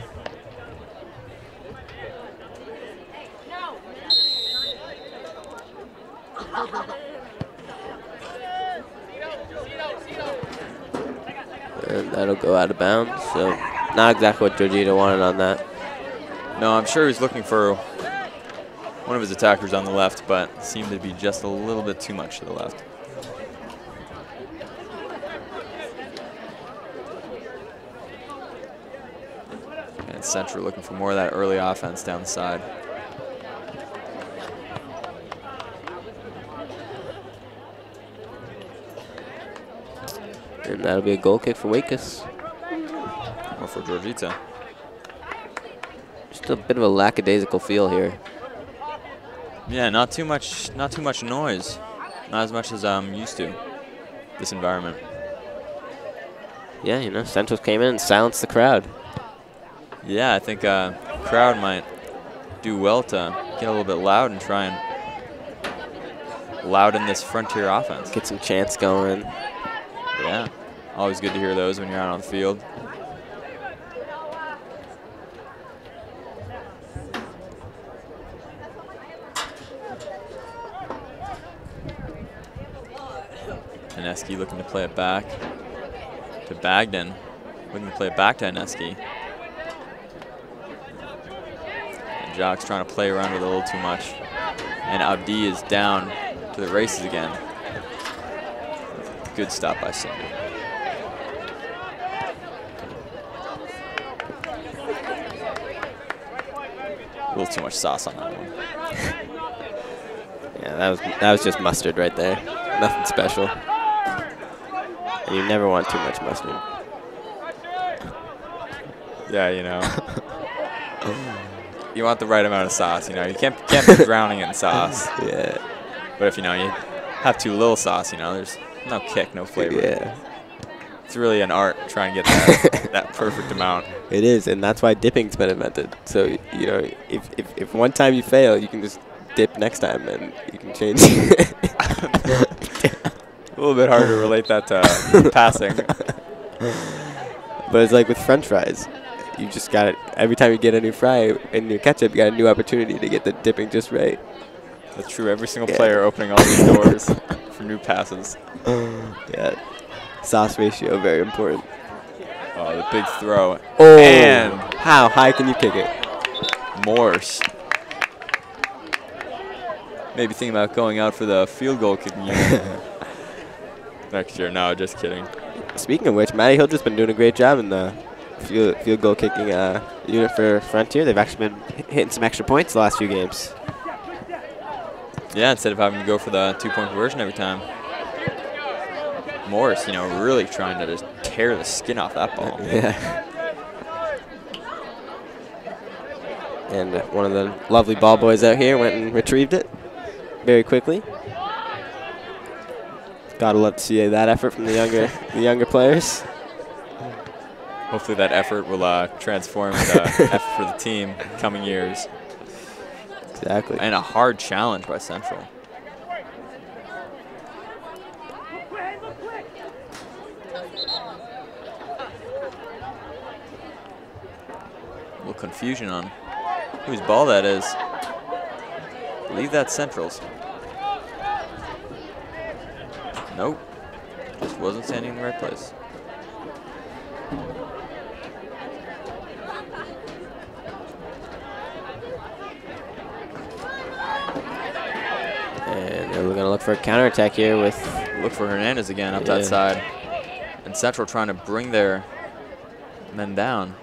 And that'll go out of bounds. So, not exactly what Georgita wanted on that. No, I'm sure he's looking for one of his attackers on the left, but seemed to be just a little bit too much to the left. Central looking for more of that early offense down the side. And that'll be a goal kick for Wakus. Or for Georgita. Just a bit of a lackadaisical feel here. Yeah, not too much not too much noise. Not as much as I'm used to this environment. Yeah, you know, Central came in and silenced the crowd. Yeah, I think uh, crowd might do well to get a little bit loud and try and louden this frontier offense. Get some chants going. Yeah, always good to hear those when you're out on the field. Haneski looking to play it back to Bagden. Looking to play it back to Haneski. And Jock's trying to play around with it a little too much. And Abdi is down to the races again. Good stop by Sindhu. A little too much sauce on that one. <laughs> Yeah, that was that was just mustard right there. Nothing special. And you never want too much mustard. Yeah, you know. <laughs> you want the right amount of sauce, you know. You can't can't be drowning in sauce. <laughs> Yeah. But if you know you have too little sauce, you know, there's no kick, no flavor. Yeah. It's really an art trying to get that <laughs> that perfect amount. It is, and that's why dipping's been invented. So you know, if if, if one time you fail, you can just dip next time, and you can change. <laughs> A little bit hard to relate that to uh, passing. But it's like with French fries. You just got it. Every time you get a new fry in your ketchup, you got a new opportunity to get the dipping just right. That's true. Every single Yeah. player opening all these doors <laughs> for new passes. Yeah. Sauce ratio, very important. Oh, the big throw. Oh, And how high can you kick it? Morse. Maybe thinking about going out for the field goal kicking <laughs> next year. No, just kidding. Speaking of which, Matty Hildreth's been doing a great job in the field, field goal kicking uh, unit for Frontier. They've actually been hitting some extra points the last few games. Yeah, instead of having to go for the two-point conversion every time. Morris, you know, really trying to just tear the skin off that ball. <laughs> Yeah. And one of the lovely ball boys out here went and retrieved it very quickly. Gotta love to see that effort from the younger <laughs> the younger players. Hopefully that effort will uh, transform into effort <laughs> for the team coming years. Exactly. And a hard challenge by Central. A little confusion on whose ball that is. believe that's Central's. Nope. Just wasn't standing in the right place. And they're going to look for a counterattack here with Look for Hernandez again up Yeah. that side. And Central trying to bring their men down.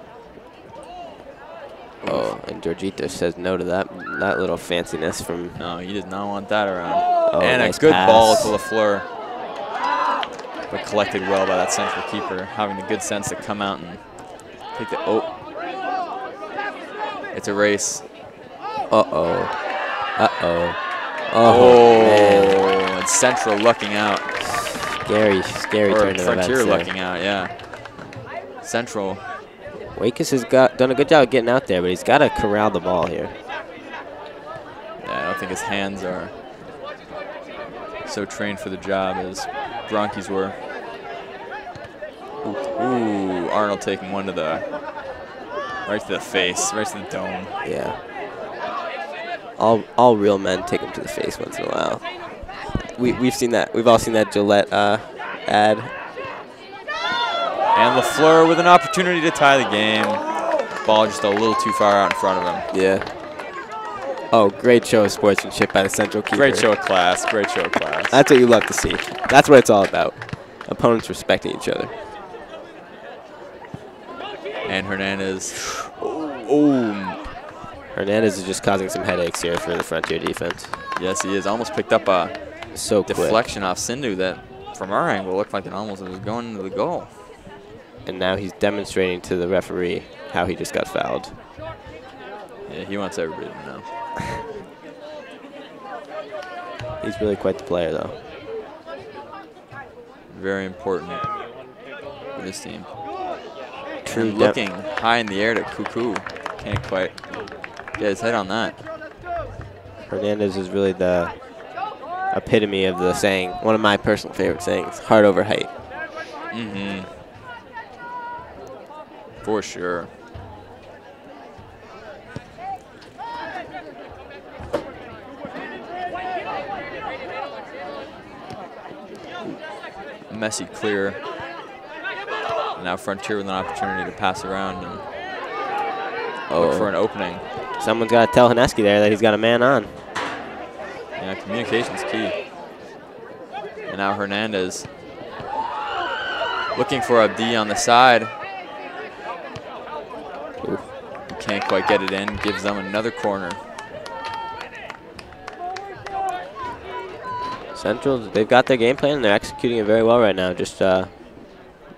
Oh, and Georgita says no to that that little fanciness from. No, he does not want that around. Oh, and nice a good pass. ball to LaFleur. But collected well by that central keeper, having the good sense to come out and take the. Oh. It's a race. Uh-oh. Uh oh. Oh. Oh, Central looking out. Scary, scary or turn of events Frontier lucking out, yeah. Central. Wakis has got done a good job of getting out there, but he's got to corral the ball here. Yeah, I don't think his hands are so trained for the job as Bronchies were. Ooh, Arnold taking one to the right to the face, right to the dome. Yeah. All all real men take him to the face once in a while. We we've seen that. We've all seen that Gillette uh, ad. And LaFleur with an opportunity to tie the game. Ball just a little too far out in front of him. Yeah. Oh, great show of sportsmanship by the central keeper. Great show of class. Great show of class. That's what you love to see. That's what it's all about. Opponents respecting each other. And Hernandez. Oh, Hernandez is just causing some headaches here for the Frontier defense. yes, he is. Almost picked up a So quick. deflection off Sindhu that, from our angle, looked like it almost was going into the goal. And now he's demonstrating to the referee how he just got fouled. Yeah, he wants everybody to know. <laughs> He's really quite the player, though. Very important for this team. True And looking high in the air to Kuku. Can't quite get his head on that. Hernandez is really the epitome of the saying, one of my personal favorite sayings, heart over height. Mm-hmm. For sure. Messy clear. Now Frontier with an opportunity to pass around and look Oh. for an opening. Someone's got to tell Haneski there that he's got a man on. Yeah, communication's key. And now Hernandez looking for Abdi on the side. Ooh. Can't quite get it in. Gives them another corner. Central, they've got their game plan and they're executing it very well right now. Just uh,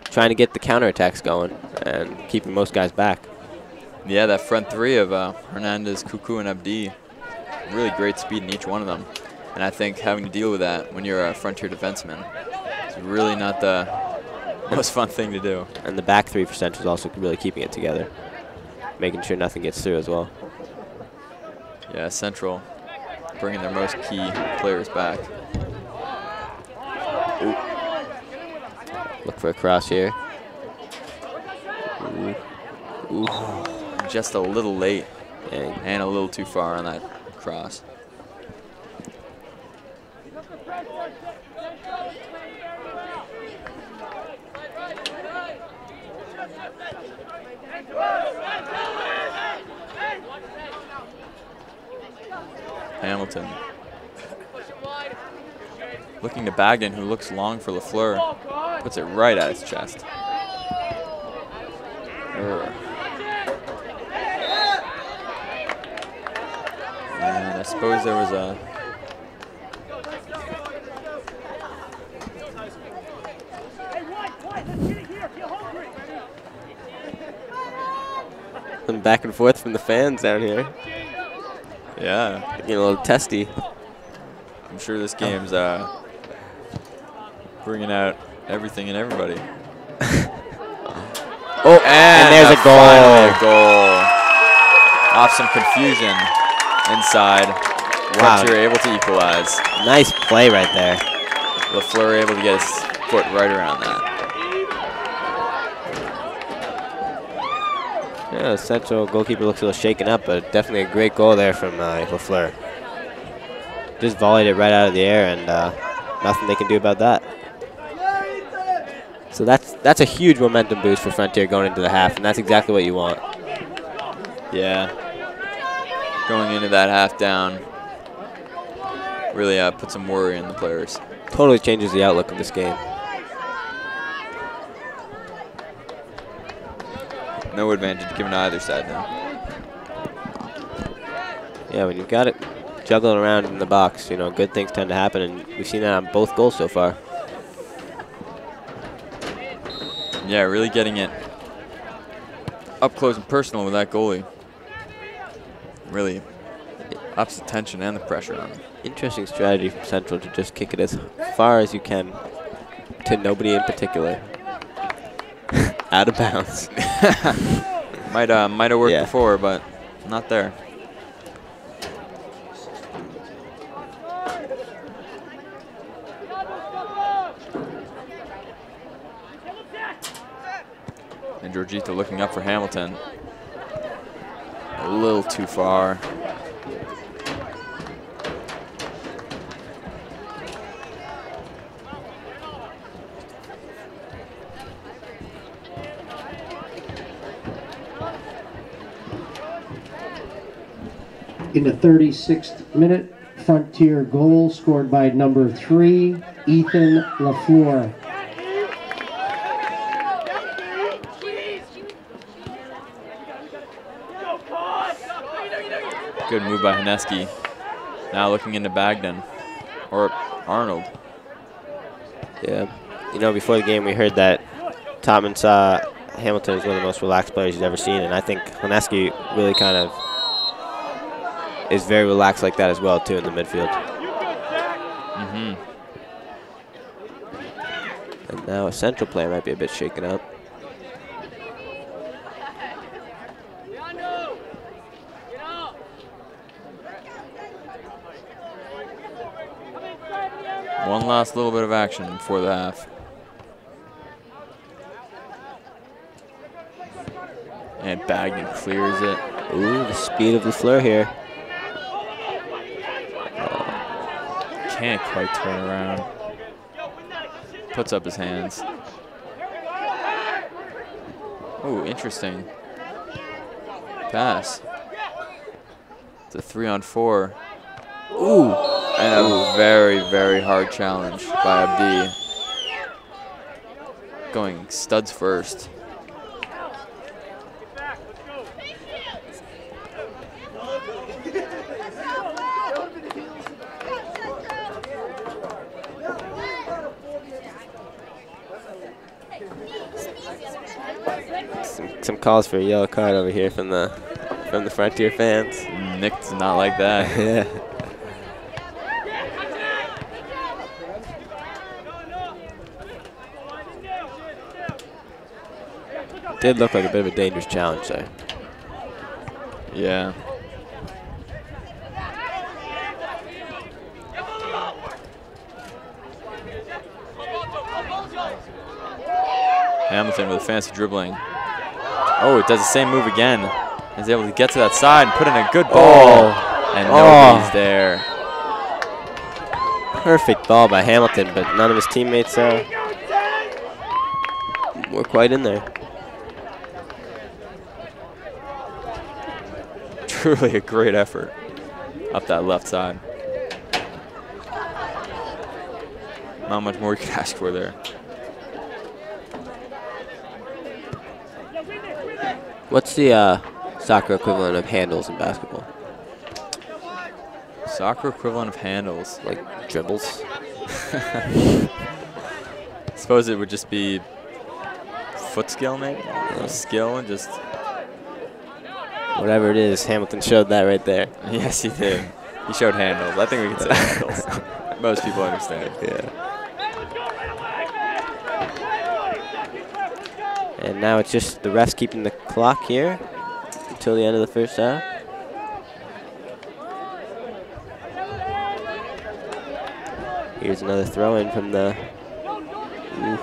trying to get the counterattacks going and keeping most guys back. Yeah, that front three of uh, Hernandez, Kuku, and Abdi. Really great speed in each one of them. And I think having to deal with that when you're a frontier defenseman is really not the <laughs> most fun thing to do. And the back three for Central is also really keeping it together, making sure nothing gets through as well. Yeah, Central bringing their most key players back. Look for a cross here. Ooh. Ooh. Just a little late and a little too far on that cross. Hamilton. Looking to Bagden, who looks long for LaFleur. Puts it right at his chest. Urgh. And I suppose there was a Some back and forth from the fans down here. yeah. Getting a little testy. I'm sure this game's uh, bringing out everything and everybody. <laughs> Oh, and, there's a goal. A goal. Off some confusion inside. Wow. Frontier able to equalize. Nice play right there. LaFleur able to get his foot right around that. Yeah, the central goalkeeper looks a little shaken up, but definitely a great goal there from uh, LaFleur. Just volleyed it right out of the air, and uh, nothing they can do about that. So that's that's a huge momentum boost for Frontier going into the half, and that's exactly what you want. Yeah. Going into that half down really uh, put some worry in the players. Totally changes the outlook of this game. No advantage given to either side now. Yeah, when you've got it juggling around in the box, you know, good things tend to happen, and we've seen that on both goals so far. Yeah, really getting it up close and personal with that goalie. Really ups the tension and the pressure on him. Interesting strategy from Central to just kick it as far as you can to nobody in particular. <laughs> Out of bounds. <laughs> might uh, might have worked Yeah. before, but not there. And Georgita looking up for Hamilton. A little too far. In the 36th minute, Frontier goal scored by number three, Ethan LaFleur. Good move by Haneski. Now looking into Bagden. Or Arnold. Yeah. You know, before the game, we heard that Totman saw Hamilton as one of the most relaxed players he's ever seen, and I think Haneski really kind of is very relaxed like that as well, too, in the midfield. Mm-hmm. And now a central player might be a bit shaken up. One last little bit of action before the half. And Bagden clears it. Ooh, the speed of the LaFleur here. Oh, can't quite turn around. Puts up his hands. Ooh, interesting. Pass. It's a three on four. Ooh. And a very, very hard challenge by Abdi. Going studs first. Some, some calls for a yellow card over here from the from the Frontier fans. Nick's not like that. <laughs> yeah. Did look like a bit of a dangerous challenge there. Yeah. Hamilton with a fancy dribbling. Oh, it does the same move again. Is able to get to that side and put in a good ball. And nobody's Oh. there. Perfect ball by Hamilton, but none of his teammates uh, were quite in there. truly a great effort up that left side. Not much more you could ask for there. What's the uh, soccer equivalent of handles in basketball? Soccer equivalent of handles? Like dribbles? I <laughs> suppose it would just be foot skill, maybe? Yeah. Skill and just Whatever it is, Hamilton showed that right there. <laughs> Yes, he did. He showed handles. I think we can say handles. <laughs> Most people understand. Yeah. And now it's just the refs keeping the clock here until the end of the first half. Here's another throw in from the. Ooh.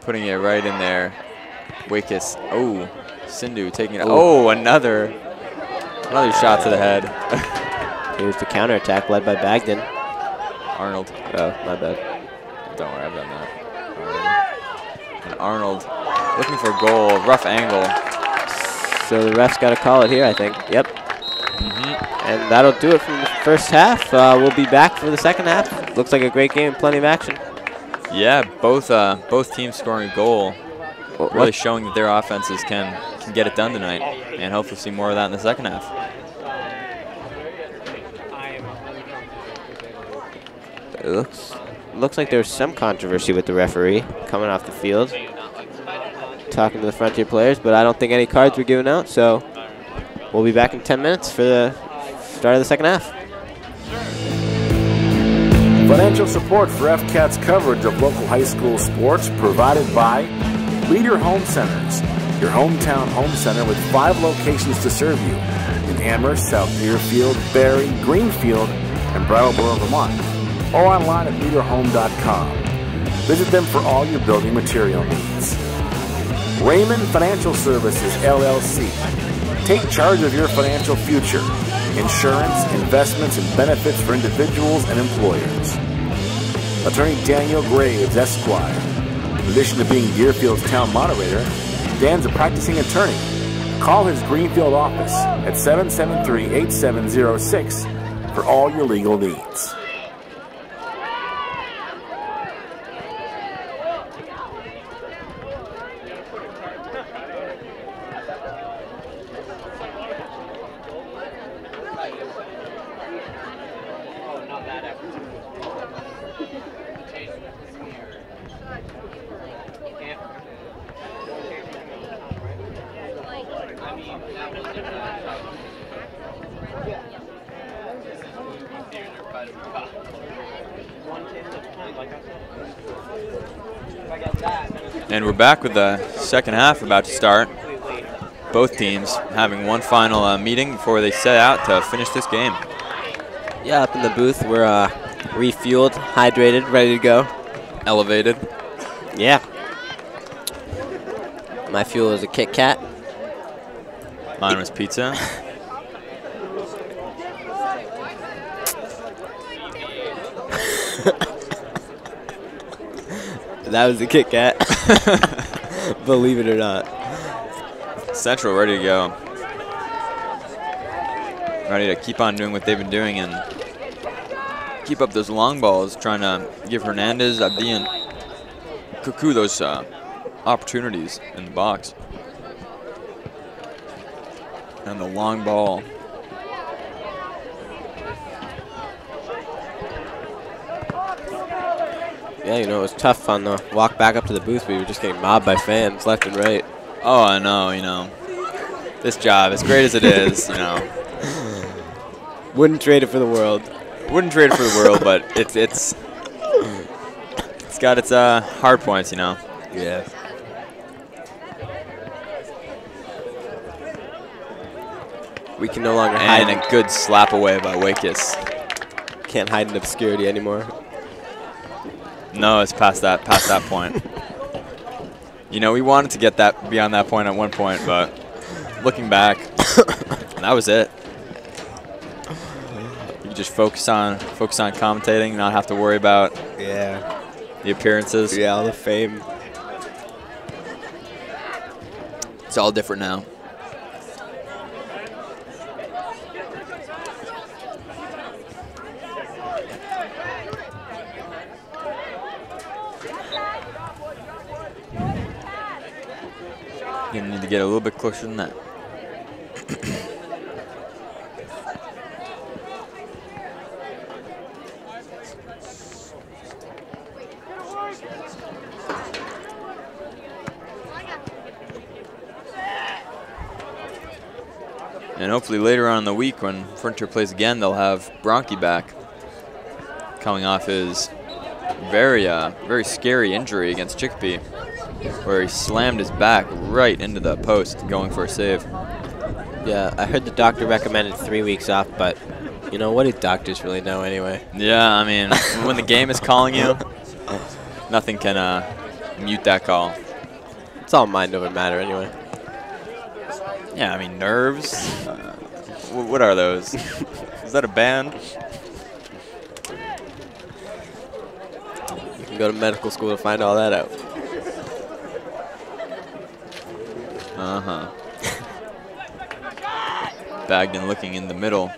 Putting it right in there. Wickes. Oh, Sindhu taking it. Oh, another. Another shot to the head. <laughs> Here's the counterattack led by Bagden. Arnold. Oh, my bad. Don't worry, I've done that. And Arnold looking for a goal, rough angle. So the ref's got to call it here, I think. Yep. Mm-hmm. And that'll do it for the first half. Uh, we'll be back for the second half. Looks like a great game, plenty of action. Yeah, both uh, both teams scoring a goal, What- really showing that their offenses can can get it done tonight, and hopefully see more of that in the second half. It looks looks like there's some controversy with the referee coming off the field, talking to the Frontier players, but I don't think any cards were given out. So we'll be back in 10 minutes for the start of the second half. Financial support for FCAT's coverage of local high school sports provided by Leader Home Centers, your hometown home center with five locations to serve you in Amherst, South Deerfield, Barre, Greenfield, and Brattleboro, Vermont, or online at leaderhome.com. Visit them for all your building material needs. Raymond Financial Services, LLC. Take charge of your financial future. Insurance, investments, and benefits for individuals and employers. Attorney Daniel Graves, Esquire. In addition to being Deerfield's town moderator, Dan's a practicing attorney. Call his Greenfield office at 773-8706 for all your legal needs. Back with the second half about to start. Both teams having one final uh, meeting before they set out to finish this game. Yeah, up in the booth, we're uh, refueled, hydrated, ready to go. Elevated. Yeah. My fuel is a Kit Kat. Mine was pizza. <laughs> That was the Kit Kat. <laughs> Believe it or not. Central ready to go. Ready to keep on doing what they've been doing and keep up those long balls, trying to give Hernandez, Abdi, and Kuku those uh, opportunities in the box. And the long ball. Yeah, you know, it was tough on the walk back up to the booth. We were just getting mobbed by fans left and right. Oh, I know, you know. This job, as great as it is, you know, <laughs> Wouldn't trade it for the world. wouldn't trade it for the world, but it's it's it's got its uh, hard points, you know. Yeah. We can no longer hide. And a good slap away by Wakis. Can't hide in obscurity anymore. No, it's past that past that point. You know, we wanted to get that beyond that point at one point, but looking back, <coughs> that was it. You just focus on focus on commentating, not have to worry about Yeah. the appearances. Yeah, all the fame. It's all different now. Get a little bit closer than that. And hopefully later on in the week when Frontier plays again, they'll have Bronchi back. Coming off his very, uh, very scary injury against Chicopee, where he slammed his back right into the post going for a save. Yeah, I heard the doctor recommended three weeks off, but you know, what do doctors really know anyway? Yeah, I mean, <laughs> when the game is calling you, nothing can uh, mute that call. It's all mind over matter anyway. Yeah, I mean, nerves. Uh, what are those? is that a band? You can go to medical school to find all that out. Uh huh. Bagden looking in the middle.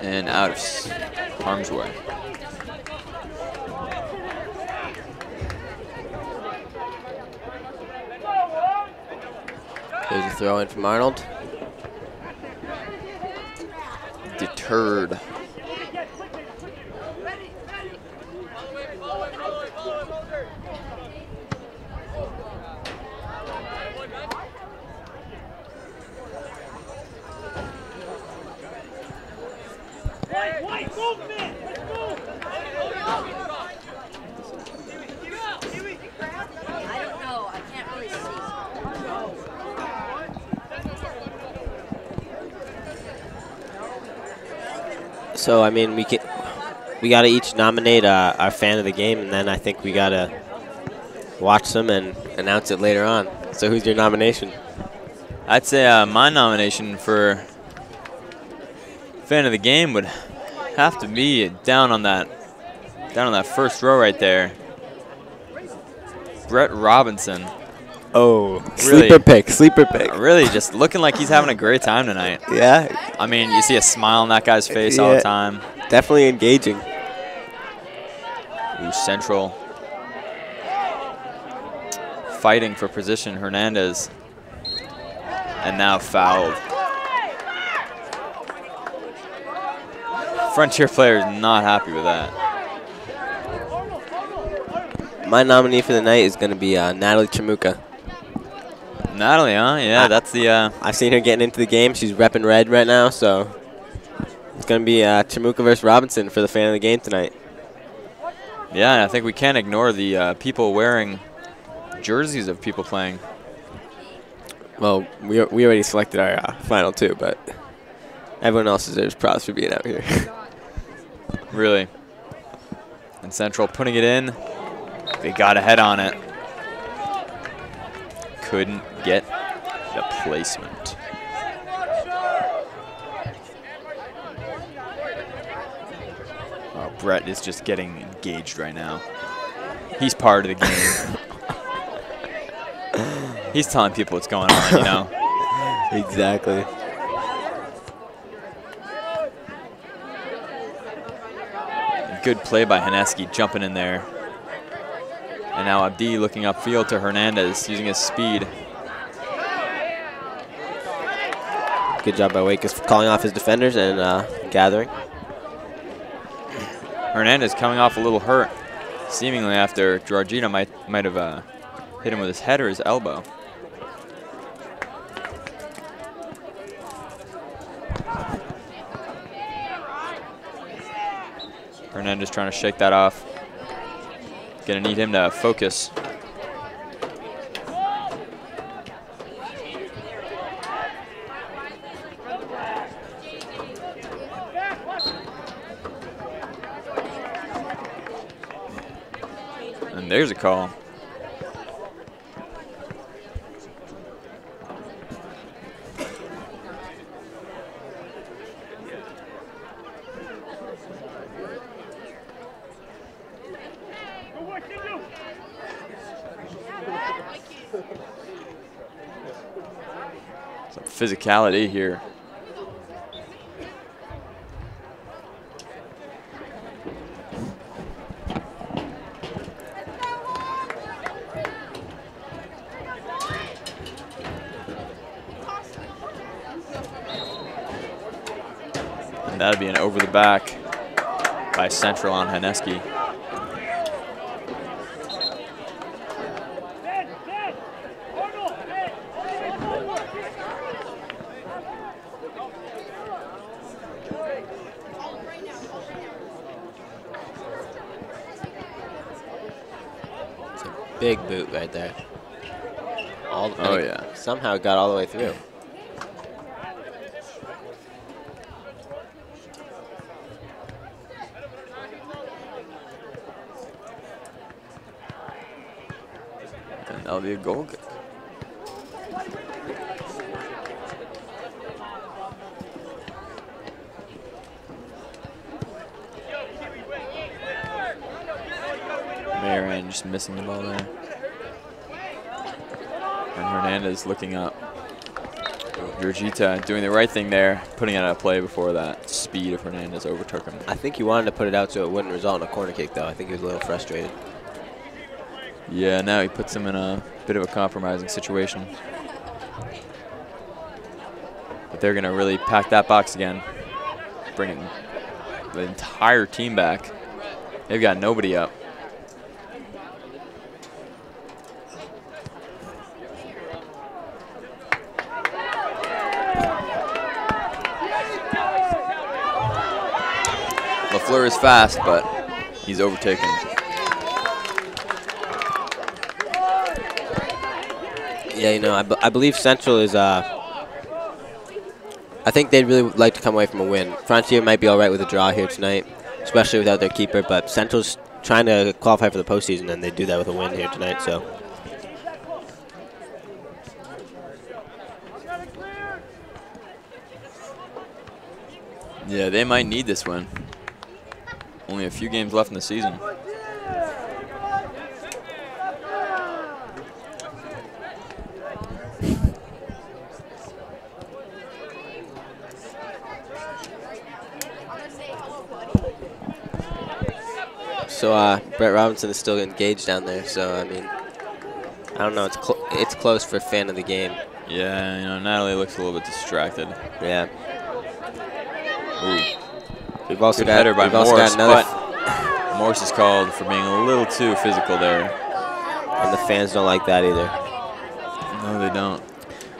And out of s- harm's way. There's a throw in from Arnold. Deterred. I don't know. I can't really see. So I mean, we can we gotta each nominate uh, our fan of the game, and then I think we gotta watch them and announce it later on. So who's your nomination? I'd say uh, my nomination for fan of the game would have to be down on that down on that first row right there. Brett Robinson. Oh, Really- sleeper pick, sleeper pick. Really just looking like he's having a great time tonight. Yeah, I mean, you see a smile on that guy's face all the time. definitely engaging. Ooh, Central. Fighting for position, Hernandez. And now fouled. Frontier player is not happy with that. My nominee for the night is gonna be uh, Natalie Chamuka. Natalie, huh? Yeah, Ah. that's the. Uh, I've seen her getting into the game. She's repping red right now, so it's gonna be uh, Chamuka versus Robinson for the fan of the game tonight. yeah, and I think we can't ignore the uh, people wearing jerseys of people playing. Well, we we already selected our uh, final two, but everyone else deserves props for being out here. <laughs> Really. And Central putting it in. They got ahead on it. Couldn't get the placement. Oh, Brett is just getting engaged right now. He's part of the game. <laughs> He's telling people what's going on, you know. <laughs> exactly. Good play by Haneski jumping in there. And now Abdi looking upfield to Hernandez using his speed. Good job by Wakus calling off his defenders and uh, gathering. Hernandez coming off a little hurt, seemingly after Georgita might might have uh, hit him with his head or his elbow. Hernandez trying to shake that off. Gonna need him to focus. And there's a call. Some physicality here. That'd be an over the back by Central on Haneski. Big boot right there. All, Oh, yeah. Somehow it got all the way through. A. Mayrand just missing the ball there. And Hernandez looking up. Georgita doing the right thing there, putting it out of play before that speed of Hernandez overtook him. I think he wanted to put it out so it wouldn't result in a corner kick, though. I think he was a little frustrated. Yeah, now he puts him in a bit of a compromising situation. But they're going to really pack that box again, bringing the entire team back. They've got nobody up. LaFleur is fast, but he's overtaken. Yeah, you know, I, I believe Central is. Uh, I think they'd really like to come away from a win. Frontier might be all right with a draw here tonight, especially without their keeper. But Central's trying to qualify for the postseason, and they do that with a win here tonight. So Yeah, they might need this win. Only a few games left in the season. So uh, Brett Robinson is still engaged down there. So I mean, I don't know. It's cl it's close for fan of the game. Yeah, you know, Natalie looks a little bit distracted. Yeah. Ooh. We've also Good got header by we've also Morse, got another, but Morse is called for being a little too physical there. and the fans don't like that either. No, they don't.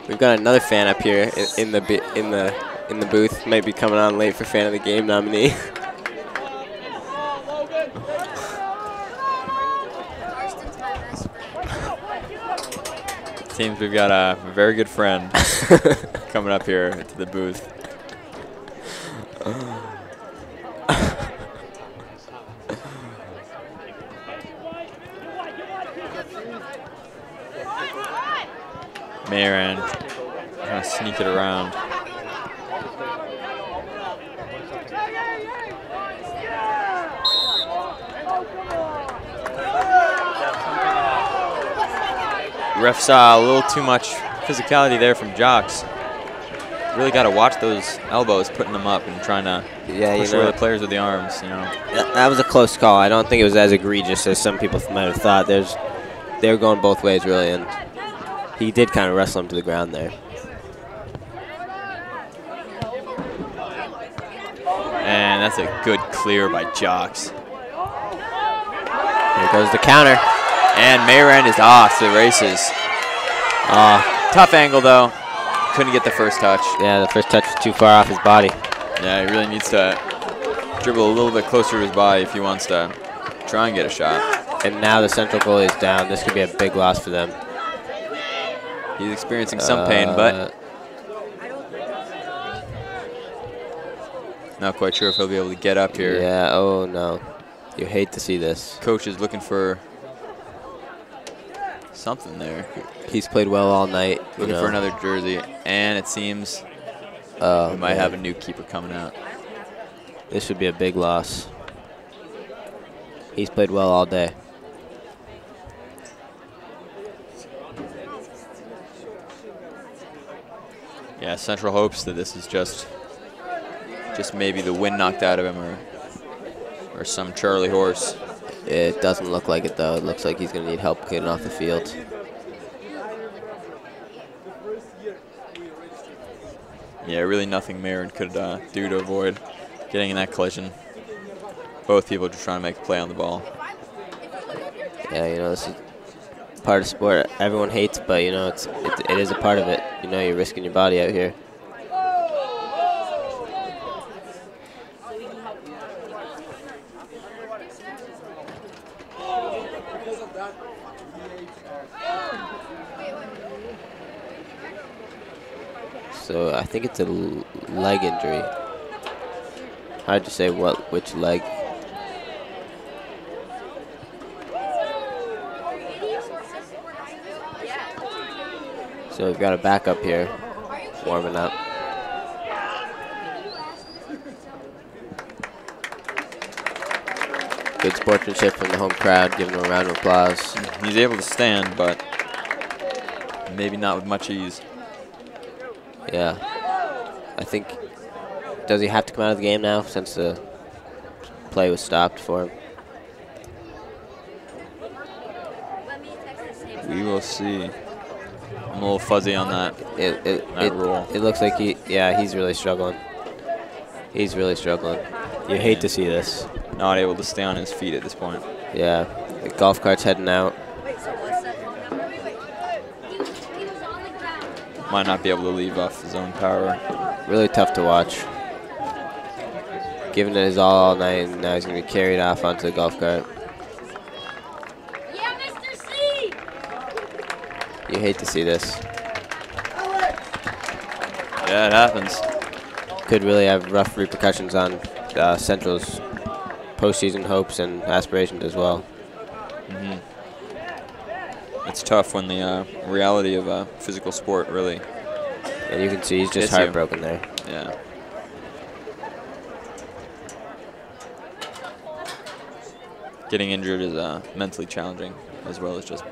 We've got another fan up here in, in the bi- in the in the booth. Might be coming on late for fan of the game nominee. <laughs> Carsten's my best friend. Seems we've got a very good friend <laughs> coming up here to the booth. Mayrand trying to sneak it around. Ref saw uh, a little too much physicality there from Jocks. Really got to watch those elbows, putting them up and trying to Yeah, you push away the players with the arms. You know, That, that was a close call. I don't think it was as egregious as some people might have thought. There's, they were going both ways really, and he did kind of wrestle him to the ground there. and that's a good clear by Jocks. Here goes the counter. And Mayrand is off to the races. Uh, tough angle though. Couldn't get the first touch. Yeah, the first touch was too far off his body. Yeah, he really needs to dribble a little bit closer to his body if he wants to try and get a shot. And now the central goalie is down. This could be a big loss for them. He's experiencing some pain, but Uh, not quite sure if he'll be able to get up here. Yeah, oh no. You hate to see this. Coach is looking for something there. He's played well all night. Looking know. for another jersey, and it seems Oh, we might man. have a new keeper coming out. This would be a big loss. He's played well all day. Yeah, Central hopes that this is just just maybe the wind knocked out of him or or some Charlie horse. It doesn't look like it though. It looks like he's going to need help getting off the field. Yeah, really nothing Mayrand could uh, do to avoid getting in that collision. Both people just trying to make a play on the ball. Yeah, you know, this is part of sport everyone hates, but, you know, it's it, it is a part of it. You know, you're risking your body out here. So I think it's a leg injury. Hard to say what which leg. So we've got a backup here, warming up. Good sportsmanship from the home crowd, giving him a round of applause. He's able to stand, but maybe not with much ease. Yeah. I think, does he have to come out of the game now since the play was stopped for him? We will see. I'm a little fuzzy on that. It it that it, rule. it looks like he yeah he's really struggling. He's really struggling. You hate to see this. Not able to stay on his feet at this point. Yeah, the golf cart's heading out. Might not be able to leave off his own power. Really tough to watch. Giving it his all all night, and now he's gonna be carried off onto the golf cart. Yeah, Mr. C! You hate to see this. Yeah, it happens. Could really have rough repercussions on uh, Central's postseason hopes and aspirations as well. hmm It's tough when the uh, reality of a physical sport really. And you can see he's just hits you. heartbroken there. Yeah. Getting injured is uh, mentally challenging as well as just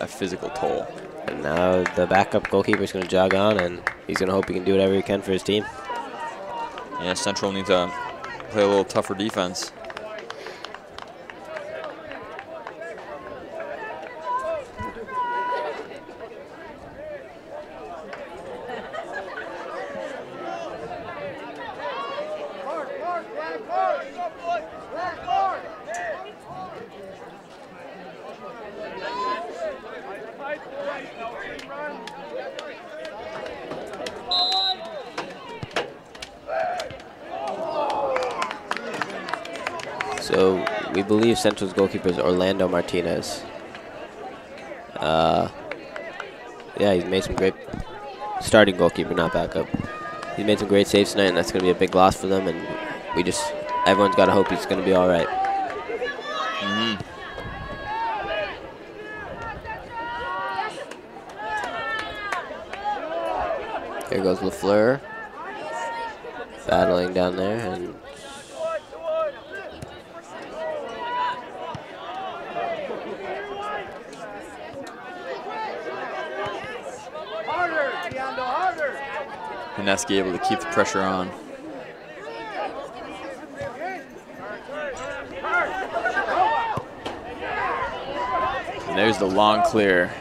a physical toll. And now the backup goalkeeper is going to jog on, and he's going to hope he can do whatever he can for his team. Yeah, Central needs to play a little tougher defense. So we Central's goalkeeper is Orlando Martinez. Uh, yeah, he's made some great starting goalkeeper, not backup. He's made some great saves tonight, and that's going to be a big loss for them. And we just everyone's got to hope he's going to be all right. Mhm. Here goes Lafleur, battling down there, and Haneski able to keep the pressure on. And there's the long clear.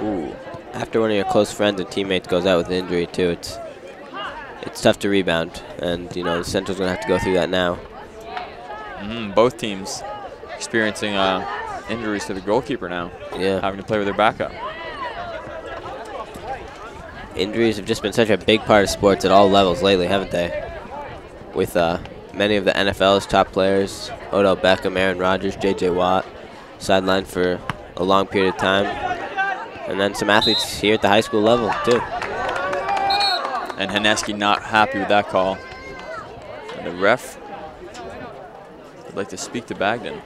Ooh. After one of your close friends and teammates goes out with an injury too, it's it's tough to rebound, and you know the Central's gonna have to go through that now. Mm, both teams experiencing uh, injuries to the goalkeeper now. Yeah. Having to play with their backup. Injuries have just been such a big part of sports at all levels lately, haven't they? With uh, many of the NFL's top players, Odell Beckham, Aaron Rodgers, J.J. Watt, sidelined for a long period of time, and then some athletes here at the high school level too. And Haneski not happy with that call. And the ref would like to speak to Bagden.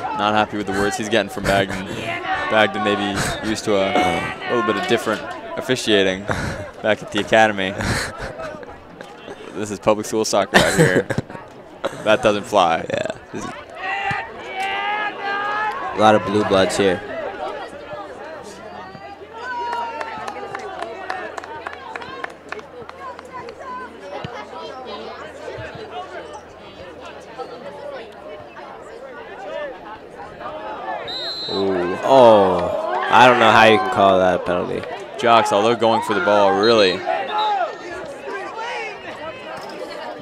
Not happy with the words he's getting from Bagden. Bagden maybe used to a, a little bit of different officiating back at the academy. this is public school soccer out here. that doesn't fly. Yeah. A lot of blue bloods here. Ooh. Oh, I don't know how you can call that a penalty. Jocks, although going for the ball, really,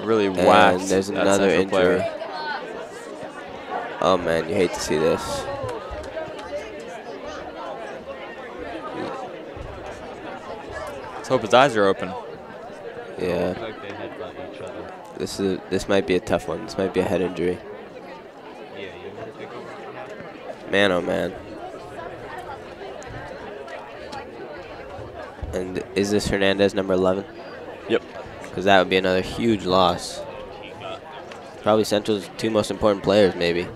really And whacked. there's another Central injury. player. Oh man, you hate to see this. Let's hope his eyes are open. Yeah. This is this might be a tough one. This might be a head injury. Man, oh man. And is this Hernandez number 11? Yep. Because that would be another huge loss. Probably Central's two most important players, maybe.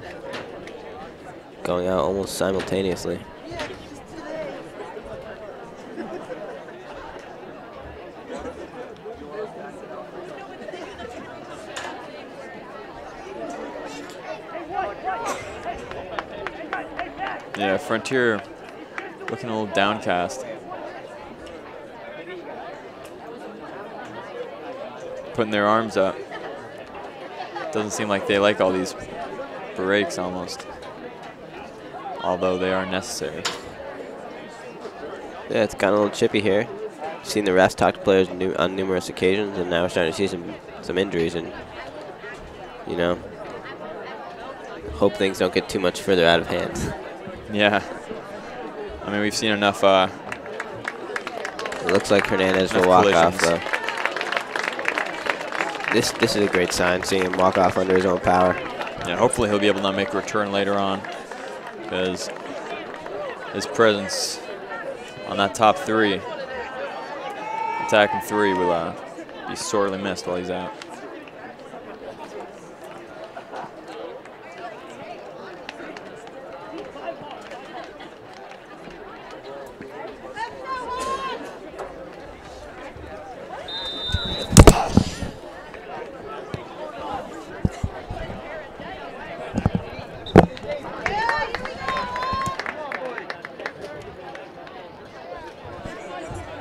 Going out almost simultaneously. Yeah, Frontier looking a little downcast. Putting their arms up. Doesn't seem like they like all these breaks almost. Although they are necessary. Yeah, it's gotten a little chippy here. Seen the refs talk to players on numerous occasions, and now we're starting to see some some injuries, and you know, hope things don't get too much further out of hand. <laughs> Yeah. I mean, we've seen enough. Uh, It looks like Hernandez will Enough walk off though. This this is a great sign, seeing him walk off under his own power. yeah, hopefully he'll be able to make a return later on. Because his presence on that top three, attacking three, will uh, be sorely missed while he's out.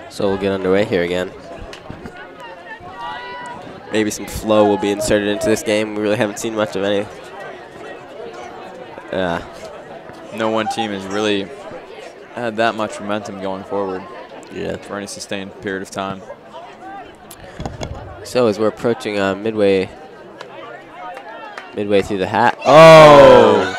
So we'll get underway here again. Maybe some flow will be inserted into this game. We really haven't seen much of any. Yeah. No one team has really had that much momentum going forward Yeah. for any sustained period of time. So as we're approaching uh, midway, midway through the hat. Oh.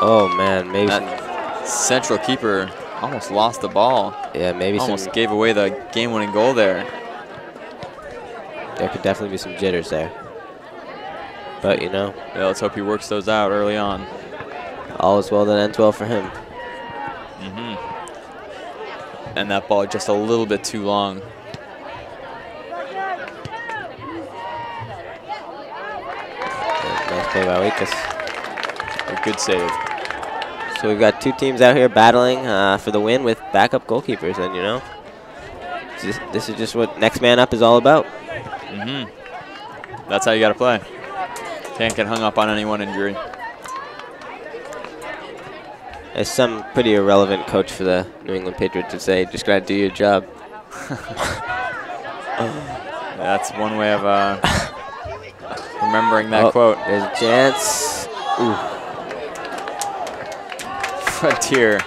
Oh man, maybe That central keeper almost lost the ball. yeah, maybe Almost some. gave away the game-winning goal there. There could definitely be some jitters there. But you know, Yeah, let's hope he works those out early on. all is well that ends well for him. hmm And that ball just a little bit too long. Yeah, nice play by Wikas. A good save. So we've got two teams out here battling uh, for the win with backup goalkeepers, and you know, this, this is just what next man up is all about. hmm That's how you got to play. Can't get hung up on any one injury. As some pretty irrelevant coach for the New England Patriots would say, just gotta do your job. <laughs> That's one way of uh, remembering that Oh, quote. There's a chance. Ooh. Frontier.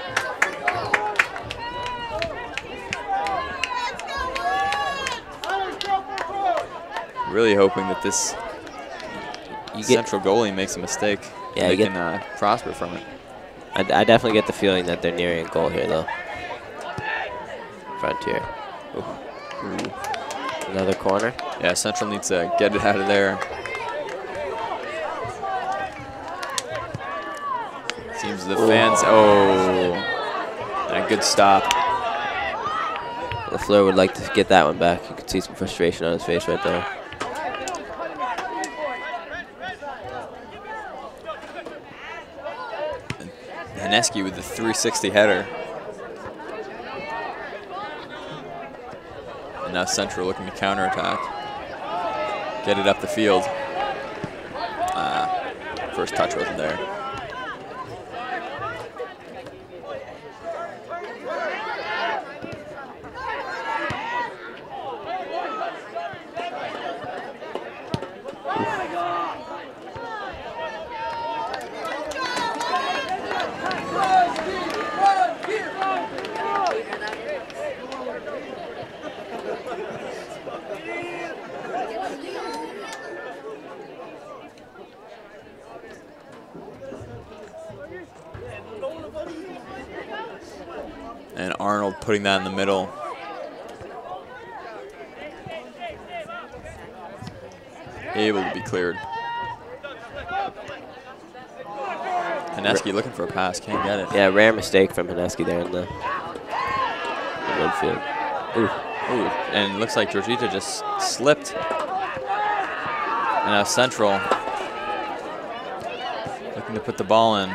Really hoping that this You get, central goalie makes a mistake. Yeah, they get- can uh, prosper from it. I, I definitely get the feeling that they're nearing a goal here, though. Frontier. Ooh. Ooh. Another corner. Yeah, Central needs to get it out of there. The fans. Oh, a good stop. LaFleur would like to get that one back. You could see some frustration on his face right there. Haneski with the 360 header. And now Central looking to counterattack. get it up the field. Uh, first touch wasn't there. And Arnold putting that in the middle. Able to be cleared. Haneski looking for a pass, can't get it. Yeah, rare mistake from Haneski there in the, the midfield. Ooh, ooh, and it looks like Georgita just slipped. And now Central looking to put the ball in.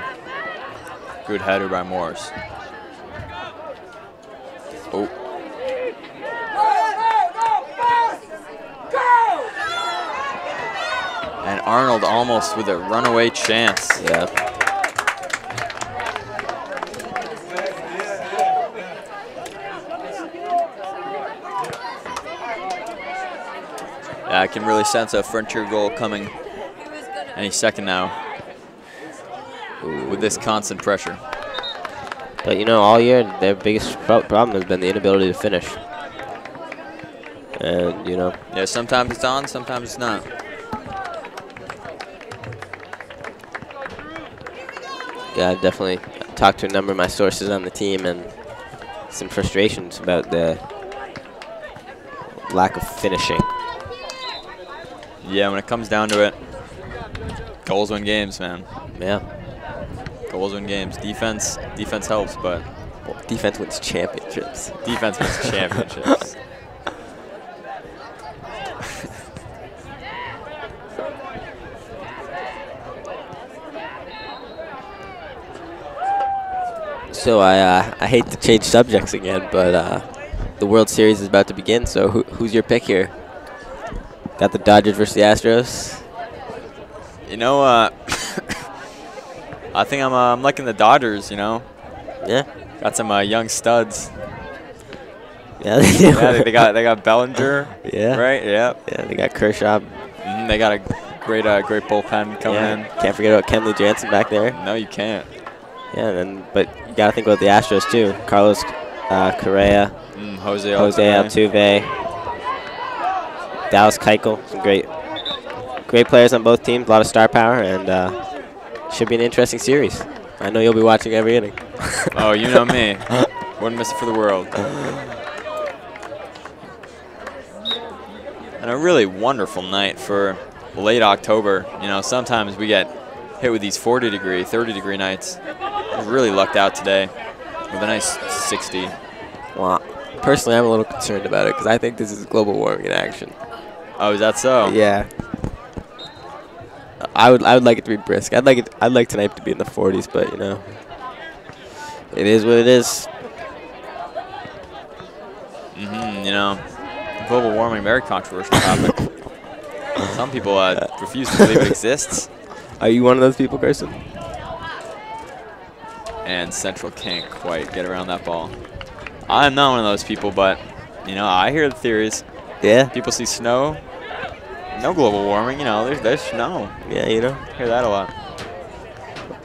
Good header by Morris. Oh. And Arnold almost with a runaway chance. Yeah. Yeah, I can really sense a Frontier goal coming any second now with this constant pressure. But you know, all year their biggest pro- problem has been the inability to finish. And you know, Yeah, sometimes it's on, sometimes it's not. Yeah, I've definitely talked to a number of my sources on the team and some frustrations about the lack of finishing. Yeah, when it comes down to it, goals win games, man. Yeah. Goals win games. Defense, defense helps, but Well, defense wins championships. defense wins <laughs> championships. So I uh, I hate to change subjects again, but uh, the World Series is about to begin. So who, who's your pick here? Got the Dodgers versus the Astros. You know, uh, <coughs> I think I'm, uh, I'm liking the Dodgers. You know, Yeah. got some uh, young studs. Yeah, they yeah, they, got they got Bellinger. <laughs> Yeah. Right. Yeah. Yeah, they got Kershaw. Mhm, they got a great uh, great bullpen coming Yeah. in. Can't forget about Kenley Jansen back there. No, you can't. Yeah, and then, but you got to think about the Astros too. Carlos uh, Correa, Mm, Jose Jose Altuve. Altuve, Dallas Keuchel. Some great, great players on both teams. A lot of star power, and uh, should be an interesting series. I know you'll be watching every inning. <laughs> Oh, you know me. Wouldn't miss it for the world. And a really wonderful night for late October. You know, sometimes we get hit with these 40 degree, 30 degree nights. Really lucked out today with a nice 60. Well, personally, I'm a little concerned about it because I think this is global warming in action. Oh, is that so? Yeah. I would I would like it to be brisk. I'd like it I'd like tonight to be in the 40s, but you know, it is what it is. hmm you know, global warming, very controversial topic. <coughs> Some people uh, refuse to believe it exists. Are you one of those people, Carsten? And Central can't quite get around that ball. I'm not one of those people, but you know, I hear the theories. Yeah. People see snow, no global warming. You know, there's there's snow. Yeah, you know. Hear that a lot.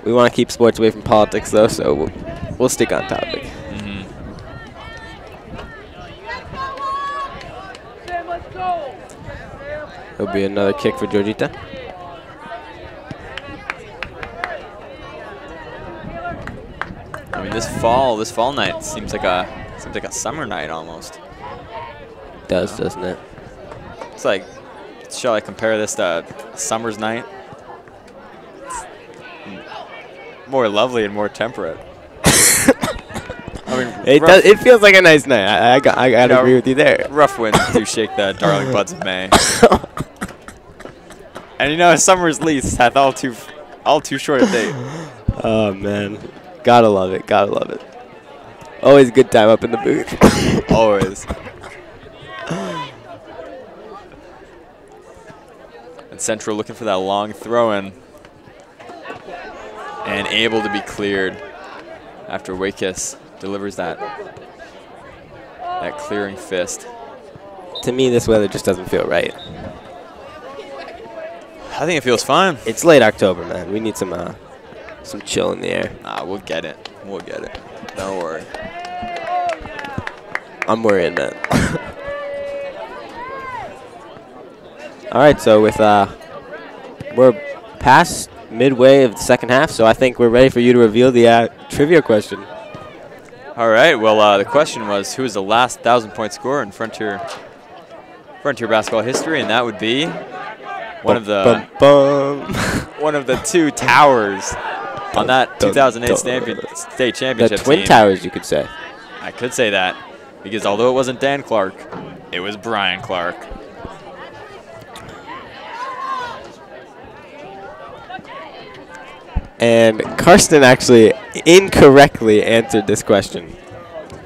We want to keep sports away from politics, though, so we'll, we'll stick on topic. hmm It'll be another kick for Georgita. I mean, this fall, this fall night seems like a seems like a summer night almost. Does, doesn't it? It's like, shall I compare this to summer's night? More lovely and more temperate. <laughs> I mean, It does. It feels like a nice night. I, I, I gotta agree with you there. Rough winds do shake the <laughs> darling buds of May. <laughs> and you know, a summer's lease hath all too, all too short a date. Oh man, gotta love it. Gotta love it. Always a good time up in the booth. <laughs> Always. And Central looking for that long throw in. And able to be cleared after Wakis delivers that that clearing fist. To me, this weather just doesn't feel right. I think it feels fine. It's late October, man. We need some uh, some chill in the air. Ah, we'll get it. We'll get it. Don't worry. I'm worried, man. <laughs> All right, so with uh, we're past midway of the second half, so I think we're ready for you to reveal the uh, trivia question. All right. Well, uh, the question was, who is the last thousand-point scorer in Frontier Frontier basketball history, and that would be one of the Bum, <laughs> one of the two towers on that 2008 dun. champion, state the Twin team. Towers, you could say. I could say that because although it wasn't Dan Clark, it was Brian Clark. And Carsten actually incorrectly answered this question.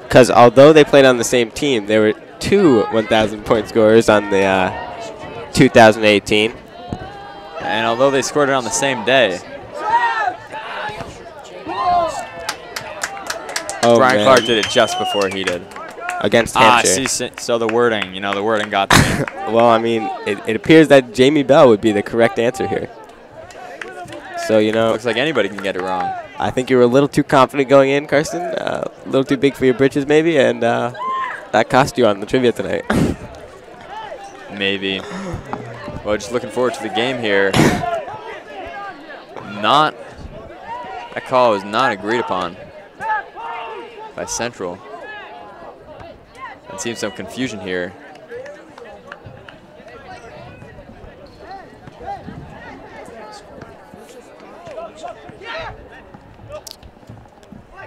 Because although they played on the same team, there were two 1,000 point scorers on the uh, 2018. And although they scored it on the same day, Oh, Brian man. Clark did it just before he did. against Ah, Hampshire. see, si- so the wording, you know, the wording got me. <laughs> well, I mean, it, it appears that Jamie Bell would be the correct answer here. So, you know, Looks like anybody can get it wrong. I think you were a little too confident going in, Carsten. Uh, a little too big for your britches, maybe, and uh, that cost you on the trivia tonight. <laughs> Maybe. Well, just looking forward to the game here. <laughs> Not, that call was not agreed upon by Central. It seems some confusion here.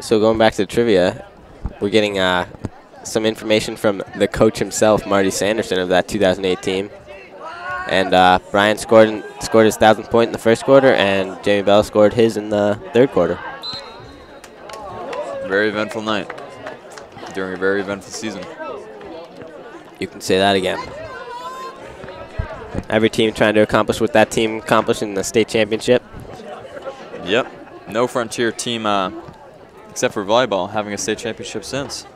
So going back to trivia, we're getting uh, some information from the coach himself, Marty Sanderson of that 2008 team. And uh, Brian scored scored his thousandth point in the first quarter, and Jamie Bell scored his in the third quarter. Very eventful night during a very eventful season. You can say that again. Every team trying to accomplish what that team accomplished in the state championship. Yep. No Frontier team, uh, except for volleyball, having a state championship since.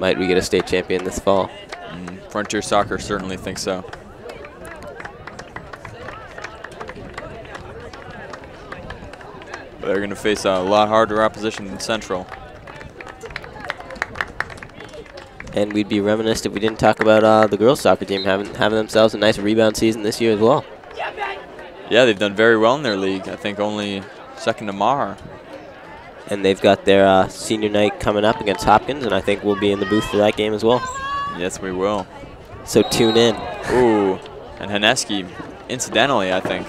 Might we get a state champion this fall? Mm, Frontier soccer certainly thinks so. They're going to face a lot harder opposition than Central. And we'd be reminisced if we didn't talk about uh, the girls soccer team having having themselves a nice rebound season this year as well. Yeah, they've done very well in their league. I think only second to Mar. And they've got their uh, senior night coming up against Hopkins, and I think we'll be in the booth for that game as well. Yes, we will. So tune in. Ooh, and Haneski, incidentally, I think.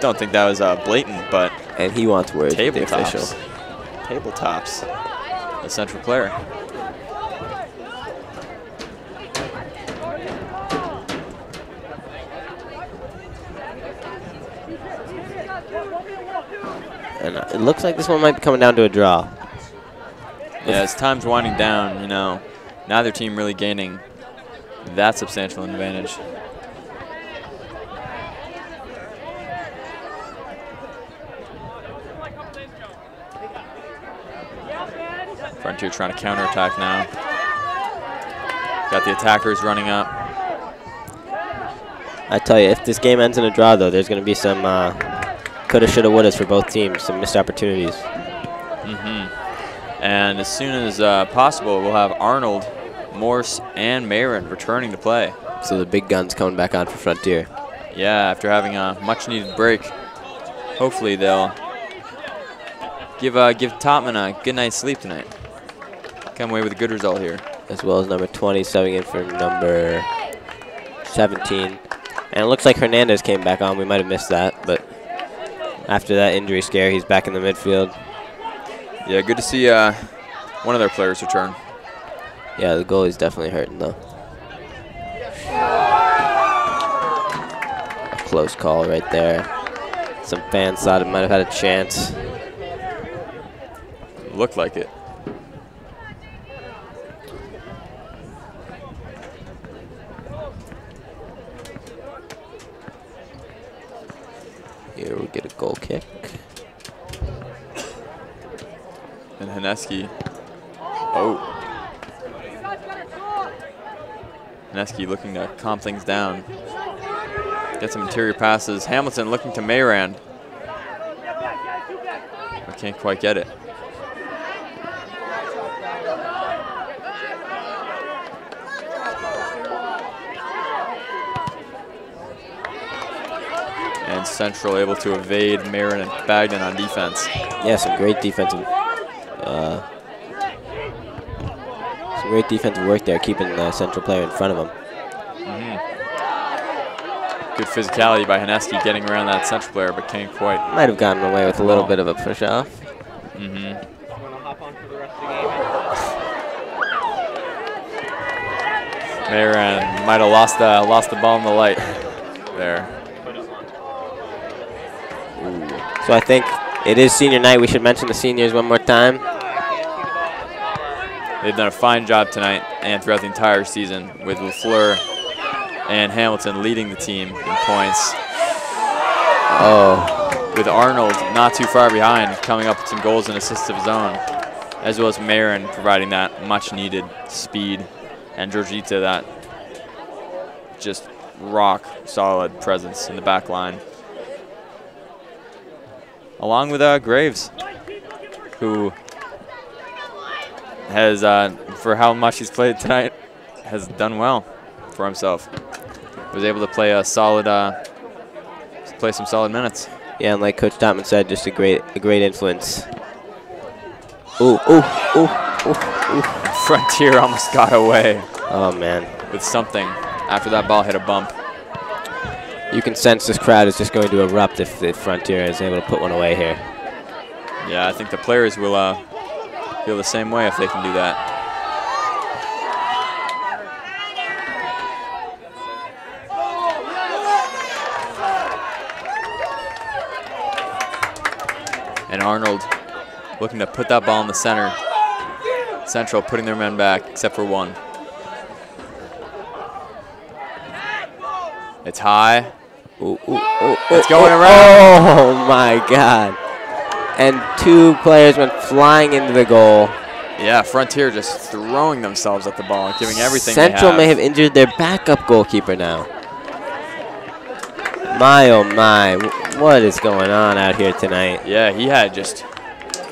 Don't think that was uh, blatant, but And he wants words with the official. tabletops. Tabletops. The central player. And uh, it looks like this one might be coming down to a draw. Yeah, as time's winding down, you know, neither team really gaining that substantial advantage. Frontier trying to counterattack now. Got the attackers running up. I tell you, if this game ends in a draw, though, there's going to be some uh, coulda, shoulda, wouldas for both teams, some missed opportunities. Mm-hmm. And as soon as uh, possible, we'll have Arnold, Morse, and Marin returning to play. So the big guns coming back on for Frontier. Yeah, after having a much-needed break, hopefully they'll give uh, give Totman a good night's sleep tonight. Come away with a good result here. As well as number 20 subbing in for number 17. And it looks like Hernandez came back on. We might have missed that, but after that injury scare, he's back in the midfield. Yeah, good to see uh, one of their players return. Yeah, the goalie's definitely hurting, though. A close call right there. Some fans thought it might have had a chance. Looked like it. Here we get a goal kick. And Haneski. Oh. Haneski looking to calm things down. Get some interior passes. Hamilton looking to Mayrand. But can't quite get it. And Central able to evade Marin and Bagden on defense. Yeah, some great defensive. Uh, some great defensive work there, keeping the central player in front of him. Mm-hmm. Good physicality by Haneski getting around that central player, but can't quite. Might have gotten away with a little bit of a push off. Mm-hmm. <laughs> Marin might have lost the lost the ball in the light there. So I think it is senior night. We should mention the seniors one more time. They've done a fine job tonight and throughout the entire season with LaFleur and Hamilton leading the team in points. Oh. With Arnold not too far behind, coming up with some goals and assists of his own, as well as Marin providing that much needed speed and Georgita that just rock solid presence in the back line. Along with uh, Graves, who has, uh, for how much he's played tonight, has done well for himself. Was able to play a solid, uh, play some solid minutes. Yeah, and like Coach Totman said, just a great, a great influence. Ooh, ooh, ooh, ooh, ooh. <laughs> Frontier almost got away. Oh man. With something after that ball hit a bump. You can sense this crowd is just going to erupt if the Frontier is able to put one away here. Yeah, I think the players will uh, feel the same way if they can do that. And Arnold looking to put that ball in the center. Central putting their men back, except for one. It's high. Ooh, ooh, ooh, it's going around. Oh my God! And two players went flying into the goal. Yeah, Frontier just throwing themselves at the ball, giving everything. Central have. may have injured their backup goalkeeper now. My oh my, what is going on out here tonight? Yeah, he had just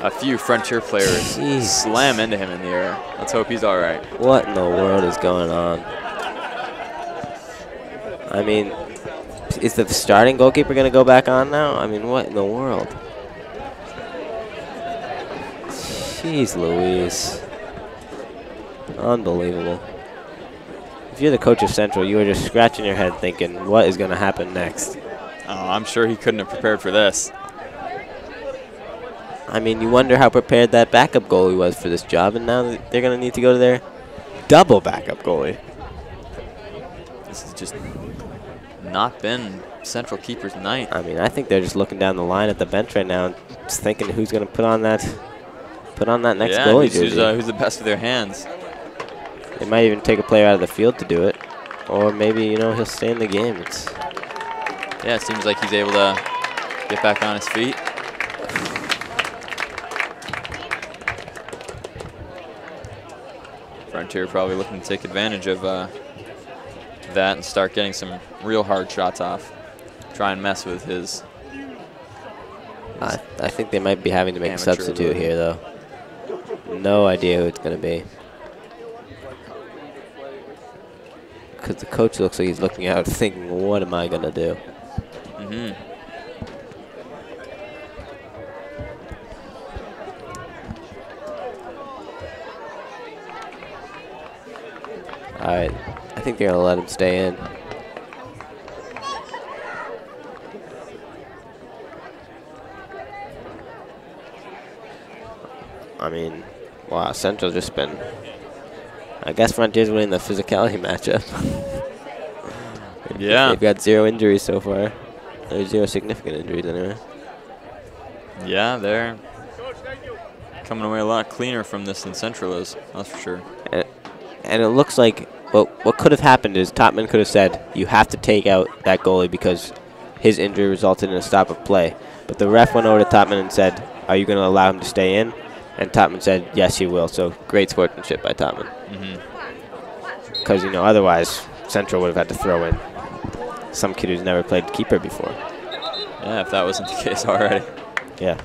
a few Frontier players Jesus. slam into him in the air. Let's hope he's all right. What in the world is going on? I mean, is the starting goalkeeper going to go back on now? I mean, what in the world? Jeez Louise. Unbelievable. If you're the coach of Central, you are just scratching your head thinking, what is going to happen next? Oh, I'm sure he couldn't have prepared for this. I mean, you wonder how prepared that backup goalie was for this job, and now they're going to need to go to their double backup goalie. This is just not been Central keeper's night. I mean, I think they're just looking down the line at the bench right now, and just thinking who's going to put on that, put on that next yeah, goalie who's, who's, uh, who's the best of their hands. They might even take a player out of the field to do it, or maybe you know he'll stay in the game. It's Yeah, it seems like he's able to get back on his feet. <sighs> Frontier probably looking to take advantage of uh, that and start getting some real hard shots off. Try and mess with his. I, I think they might be having to make a substitute ability. here, though. No idea who it's going to be. Because the coach looks like he's looking out <laughs> thinking, what am I going to do? Mm-hmm. All right. I think they're going to let him stay in. I mean, wow, Central just been. I guess Frontier's winning the physicality <laughs> matchup. Yeah. They've got zero injuries so far. There's zero significant injuries anyway. Yeah, they're coming away a lot cleaner from this than Central is. That's for sure. And, and it looks like what what could have happened is Totman could have said you have to take out that goalie because his injury resulted in a stop of play. But the ref went over to Totman and said, "Are you going to allow him to stay in?" And Totman said, yes, he will. So great sportsmanship by Totman. Because, mm-hmm. you know, otherwise Central would have had to throw in some kid who's never played keeper before. Yeah, if that wasn't the case already. Yeah.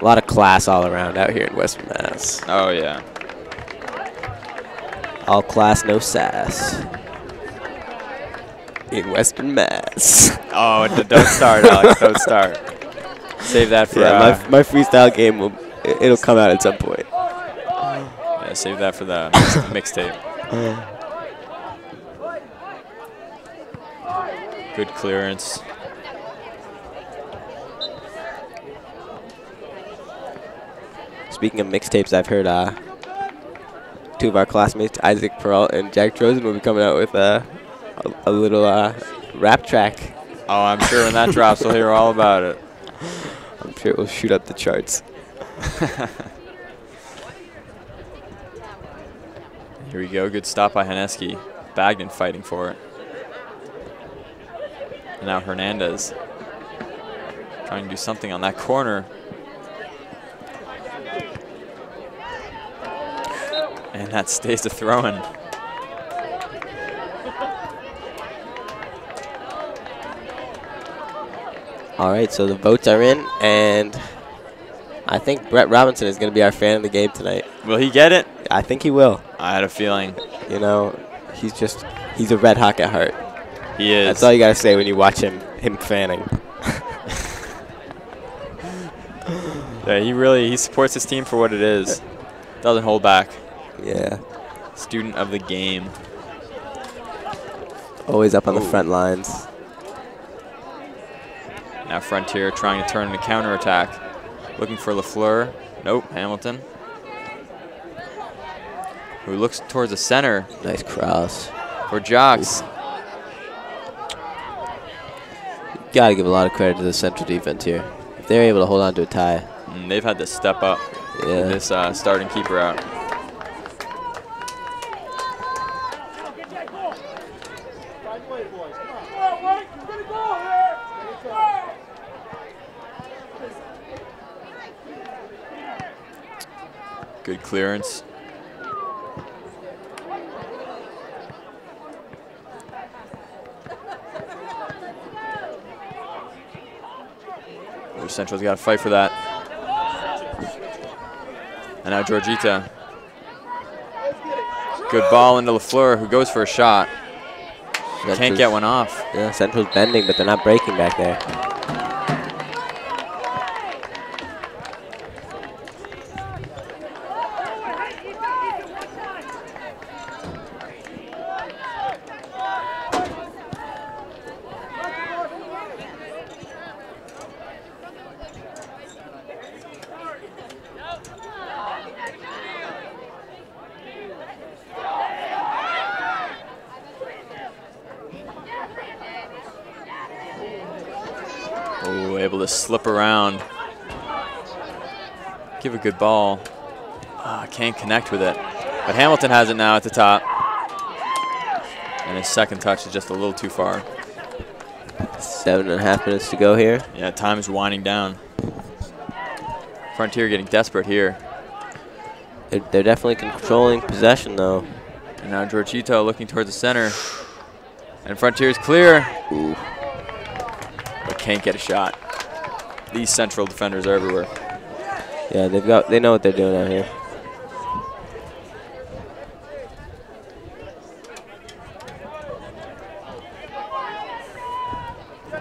A lot of class all around out here in Western Mass. Oh, yeah. All class, no sass. In Western Mass. Oh, don't start, Alex. <laughs> Don't start. Save that for yeah, uh, my, my freestyle game will it- it'll come out at some point. yeah, save that for the <laughs> mixtape. Good clearance. Speaking of mixtapes, I've heard uh, two of our classmates, Isaac Peralt and Jack Trozen, will be coming out with uh, a, a little uh, rap track. Oh, I'm sure when that drops, we'll hear all about it. <laughs> I'm sure it will shoot up the charts. <laughs> Here we go. Good stop by Haneski. Bagden fighting for it. And now Hernandez trying to do something on that corner. And that stays a throw-in. All right, so the votes are in, and I think Brett Robinson is going to be our fan of the game tonight. Will he get it? I think he will. I had a feeling. You know, he's just he's a Red Hawk at heart. He is. That's all you got to say when you watch him him fanning. <laughs> Yeah, he really he supports his team for what it is. Doesn't hold back. Yeah, Student of the game. always up on the front lines. Now Frontier trying to turn into a counterattack. Looking for LaFleur. Nope, Hamilton. Who looks towards the center Nice cross. for Jocks. Got to give a lot of credit to the central defense here. If they're able to hold on to a tie, And they've had to step up yeah, this uh, starting keeper out. Clearance. Central's got to fight for that. And now Georgita. Good ball into LaFleur, who goes for a shot. Can't get one off. Yeah, Central's bending, but they're not breaking back there. Oh, slip around. Give a good ball. Ah, can't connect with it. But Hamilton has it now at the top. And his second touch is just a little too far. Seven and a half minutes to go here. Yeah, time is winding down. Frontier getting desperate here. They're, they're definitely controlling possession, though. And now Georgita looking towards the center. And Frontier's clear. Ooh. But can't get a shot. These central defenders are everywhere. Yeah, they've got they know what they're doing out here.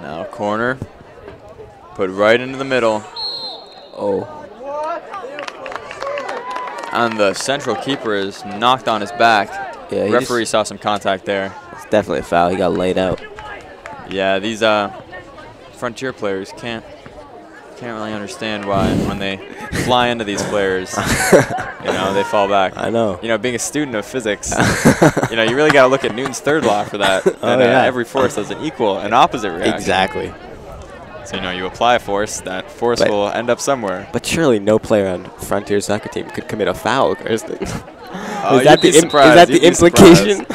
Now corner. Put right into the middle. Oh, And the central keeper is knocked on his back. yeah, Referee saw some contact there. it's definitely a foul. He got laid out. Yeah, these uh, frontier players can't can't really understand why when they fly into these players, you know, they fall back. I know. You know, being a student of physics, you know, you really got to look at Newton's third law for that. <laughs> Oh, uh, yeah. every force has an equal and opposite reaction. Exactly. So you know, you apply a force, that force But- will end up somewhere. But surely no player on Frontier soccer team could commit a foul, Carsten. <laughs> Oh, is that the is that the you'd be implication?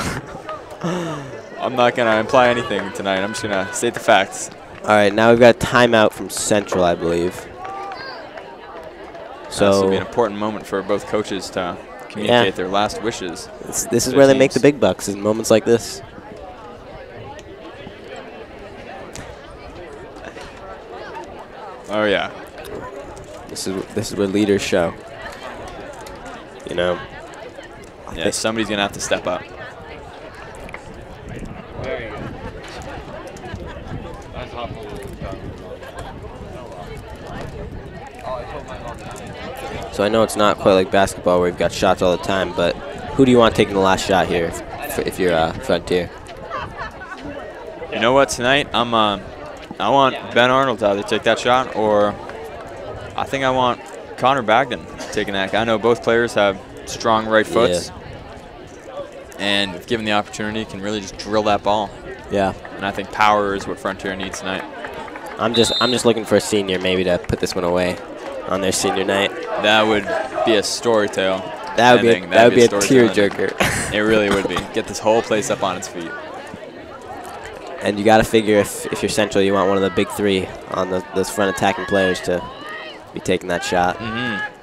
I'm not gonna imply anything tonight. I'm just gonna state the facts. All right, now we've got a timeout from Central, I believe. So this will be an important moment for both coaches to communicate their last wishes. this, this is their where they make the big bucks in moments like this. Oh yeah. This is this is where leaders show. You know, Yeah, somebody's gonna have to step up. So I know it's not quite like basketball where you've got shots all the time, but who do you want taking the last shot here if, if you're uh, Frontier? You know what? Tonight, I'm. Uh, I want Ben Arnold to either take that shot, or I think I want Connor Bagden taking that. I know both players have strong right foots, and if given the opportunity, can really just drill that ball. Yeah. And I think power is what Frontier needs tonight. I'm just I'm just looking for a senior maybe to put this one away on their senior night. That would be a story tale. That would be a, ending. that would be a tearjerker. <laughs> It really would be. Get this whole place up on its feet. and you got to figure if if you're Central, you want one of the big three on the, those front attacking players to be taking that shot. Mm-hmm.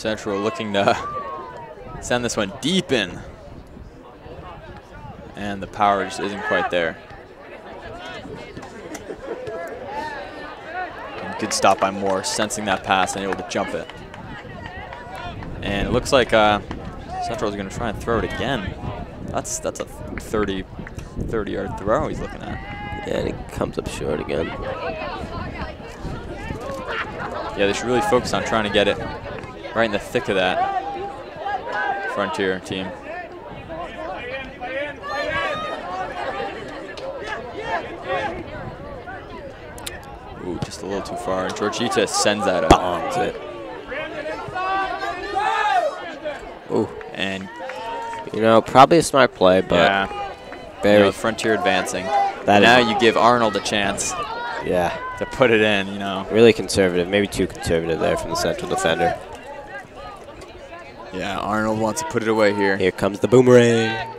Central looking to <laughs> send this one deep in. And the power just isn't quite there. And good stop by Moore, sensing that pass and able to jump it. And it looks like uh, Central is going to try and throw it again. That's that's a 30, 30 yard throw he's looking at. Yeah, and it comes up short again. Yeah, they should really focus on trying to get it right in the thick of that Frontier team. Ooh, just a little too far. And Georgita sends that up. Bombs it. Ooh, And you know, probably a smart play, but yeah, you very know, Frontier advancing. That now you give Arnold a chance yeah, to put it in, you know. really conservative. Maybe too conservative there from the central defender. Yeah, Arnold wants to put it away here. Here comes the boomerang.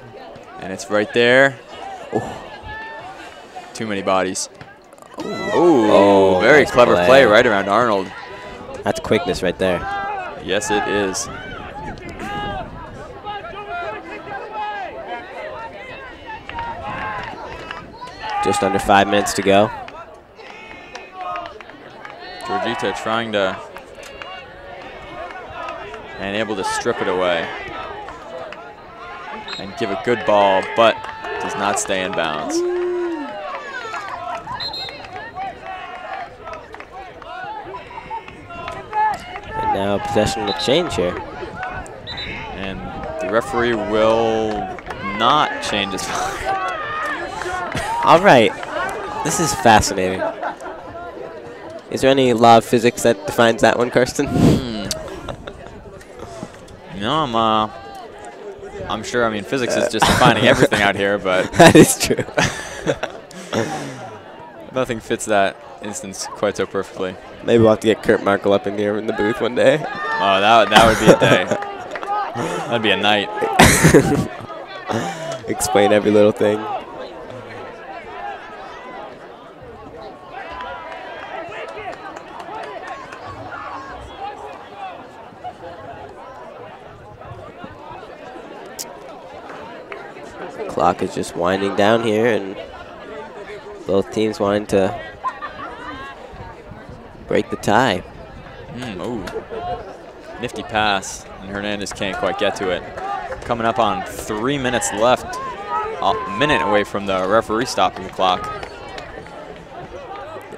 And it's right there. Too many bodies. Ooh, Oh, very nice clever play. play right around Arnold. That's quickness right there. Yes, it is. Just under five minutes to go. Georgita trying to and able to strip it away and give a good ball, but does not stay in bounds. And now possession will change here. And the referee will not change his mind. <laughs> All right. This is fascinating. Is there any law of physics that defines that one, Carsten? No, I'm uh, I'm sure. I mean, physics is just defining <laughs> everything out here, but <laughs> that is true. <laughs> nothing fits that instance quite so perfectly. Maybe we'll have to get Kurt Markle up in here in the booth one day. Oh, that that would be a day. That'd be a night. Explain every little thing. Clock is just winding down here, and both teams wanting to break the tie. Mm, ooh. Nifty pass, and Hernandez can't quite get to it. Coming up on three minutes left, a minute away from the referee stopping the clock.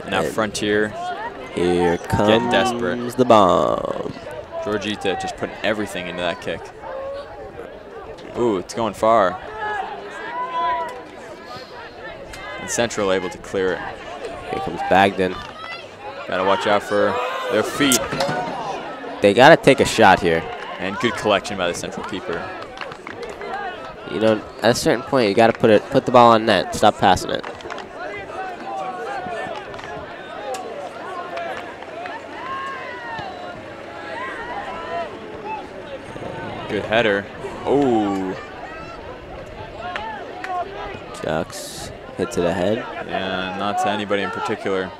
Now And Frontier, Here Getting desperate. comes the bomb. Georgita just putting everything into that kick. Ooh, it's going far. And Central able to clear it. Here comes Bagden. Gotta watch out for their feet. They got to take a shot here. And good collection by the Central keeper. you know, at a certain point, you got to put it, put the ball on net. Stop passing it. Good header. Oh. Ducks hit to the head. Yeah, not to anybody in particular.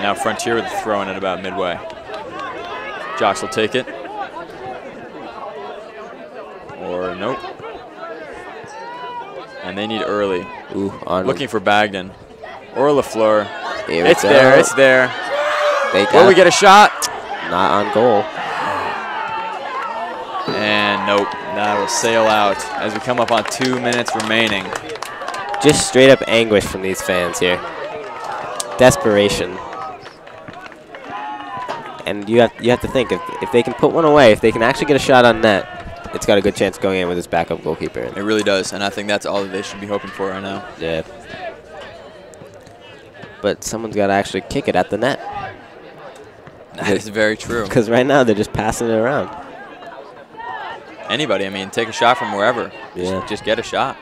Now Frontier with the throw in at about midway. Jocks will take it. Or nope. And they need early. Ooh, Looking for Bagden. Or LaFleur. Here It's there, it's there. They Will we get a shot? not on goal. And nope, that will sail out as we come up on two minutes remaining. Just straight up anguish from these fans here. Desperation. And you have you have to think if if they can put one away, if they can actually get a shot on net, it's got a good chance going in with this backup goalkeeper. It really does, and I think that's all that they should be hoping for right now. Yeah. But someone's got to actually kick it at the net. That is very true. <laughs> Because right now they're just passing it around. Anybody, I mean, take a shot from wherever. Yeah. Just, just get a shot.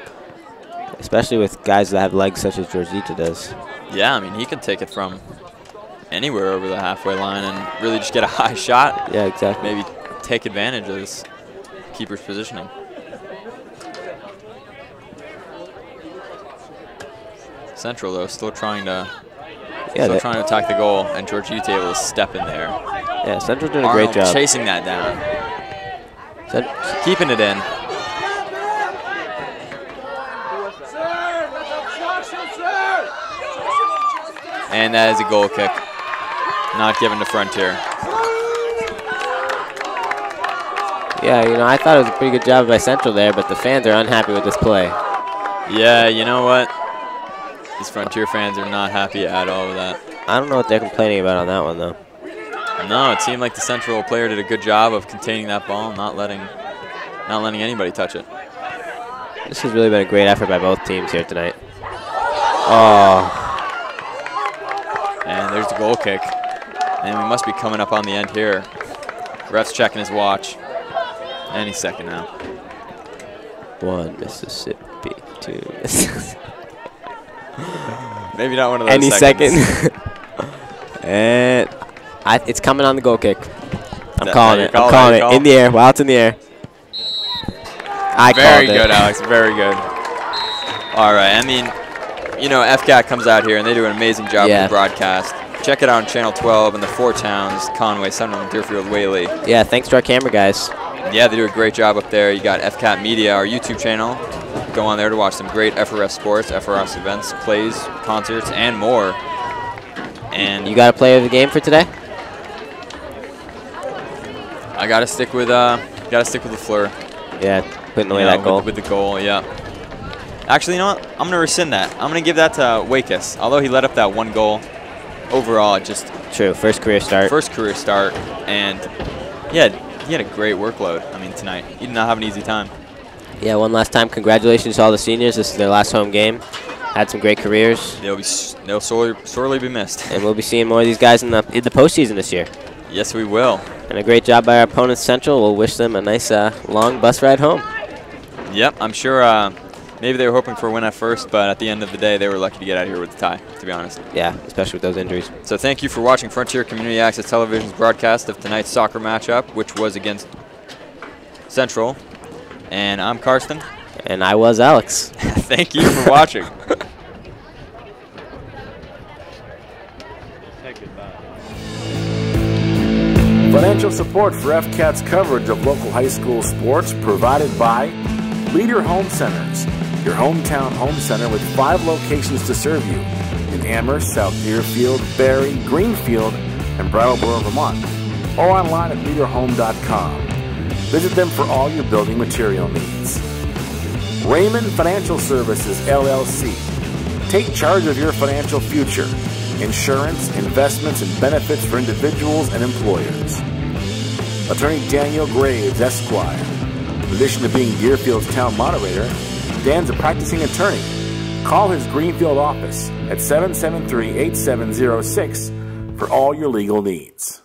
Especially with guys that have legs such as Georgita does. Yeah, I mean, he can take it from anywhere over the halfway line and really just get a <laughs> high shot. Yeah, exactly. Maybe take advantage of this keeper's positioning. Central, though, still trying to Yeah, still trying to attack the goal, and Georgita able to step in there. Yeah, Central doing a great job. chasing that down. Cent- Keeping it in. And that is a goal kick. Not given to Frontier. Yeah, you know, I thought it was a pretty good job by Central there, but the fans are unhappy with this play. Yeah, you know what? These Frontier fans are not happy at all with that. I don't know what they're complaining about on that one, though. No, it seemed like the Central player did a good job of containing that ball, not letting, not letting anybody touch it. This has really been a great effort by both teams here tonight. Oh, And there's the goal kick. And we must be coming up on the end here. Ref's checking his watch. Any second now. one Mississippi, two Mississippi. <laughs> Maybe not one of those Any seconds. second. <laughs> and I, it's coming on the goal kick. I'm That- calling it. your call, I'm calling it. call? In the air. While it's in the air. I Very called it. good, Alex. Very good. All right. I mean, you know, FCAT comes out here and they do an amazing job Yeah. with the broadcast. Check it out on Channel 12 in the four towns Conway, Sunderland, Deerfield, Whately. Yeah, thanks to our camera guys. Yeah, they do a great job up there. You got FCAT Media, our YouTube channel. Go on there to watch some great FRS sports, FRS events, plays, concerts, and more. And You got a play of the game for today? I gotta stick with uh, gotta stick with the Fleur. Yeah, putting away you know, that goal. With, with the goal, yeah. Actually, you know what? I'm gonna rescind that. I'm gonna give that to Wakus. Although he let up that one goal, overall, it just True, first career start. first career start, and yeah, he had a great workload. I mean, tonight he did not have an easy time. Yeah, one last time, congratulations to all the seniors. This is their last home game. Had some great careers, They'll be they'll sorely sorely be missed. and we'll be seeing more of these guys in the in the postseason this year. Yes, we will. And a great job by our opponents, Central. We'll wish them a nice uh, long bus ride home. Yep, I'm sure. Uh, maybe they were hoping for a win at first, but at the end of the day, they were lucky to get out of here with the tie. To be honest. Yeah, especially with those injuries. So thank you for watching Frontier Community Access Television's broadcast of tonight's soccer matchup, which was against Central. And I'm Carsten. And I was Alex. <laughs> thank you for watching. <laughs> Financial support for FCAT's coverage of local high school sports provided by Leader Home Centers, your hometown home center with five locations to serve you in Amherst, South Deerfield, Barre, Greenfield, and Brattleboro, Vermont, or online at leaderhome.com. Visit them for all your building material needs. Raymond Financial Services, LLC. Take charge of your financial future. Insurance, investments, and benefits for individuals and employers. Attorney Daniel Graves, Esquire. In addition to being Deerfield's town moderator, Dan's a practicing attorney. Call his Greenfield office at 773 8706 for all your legal needs.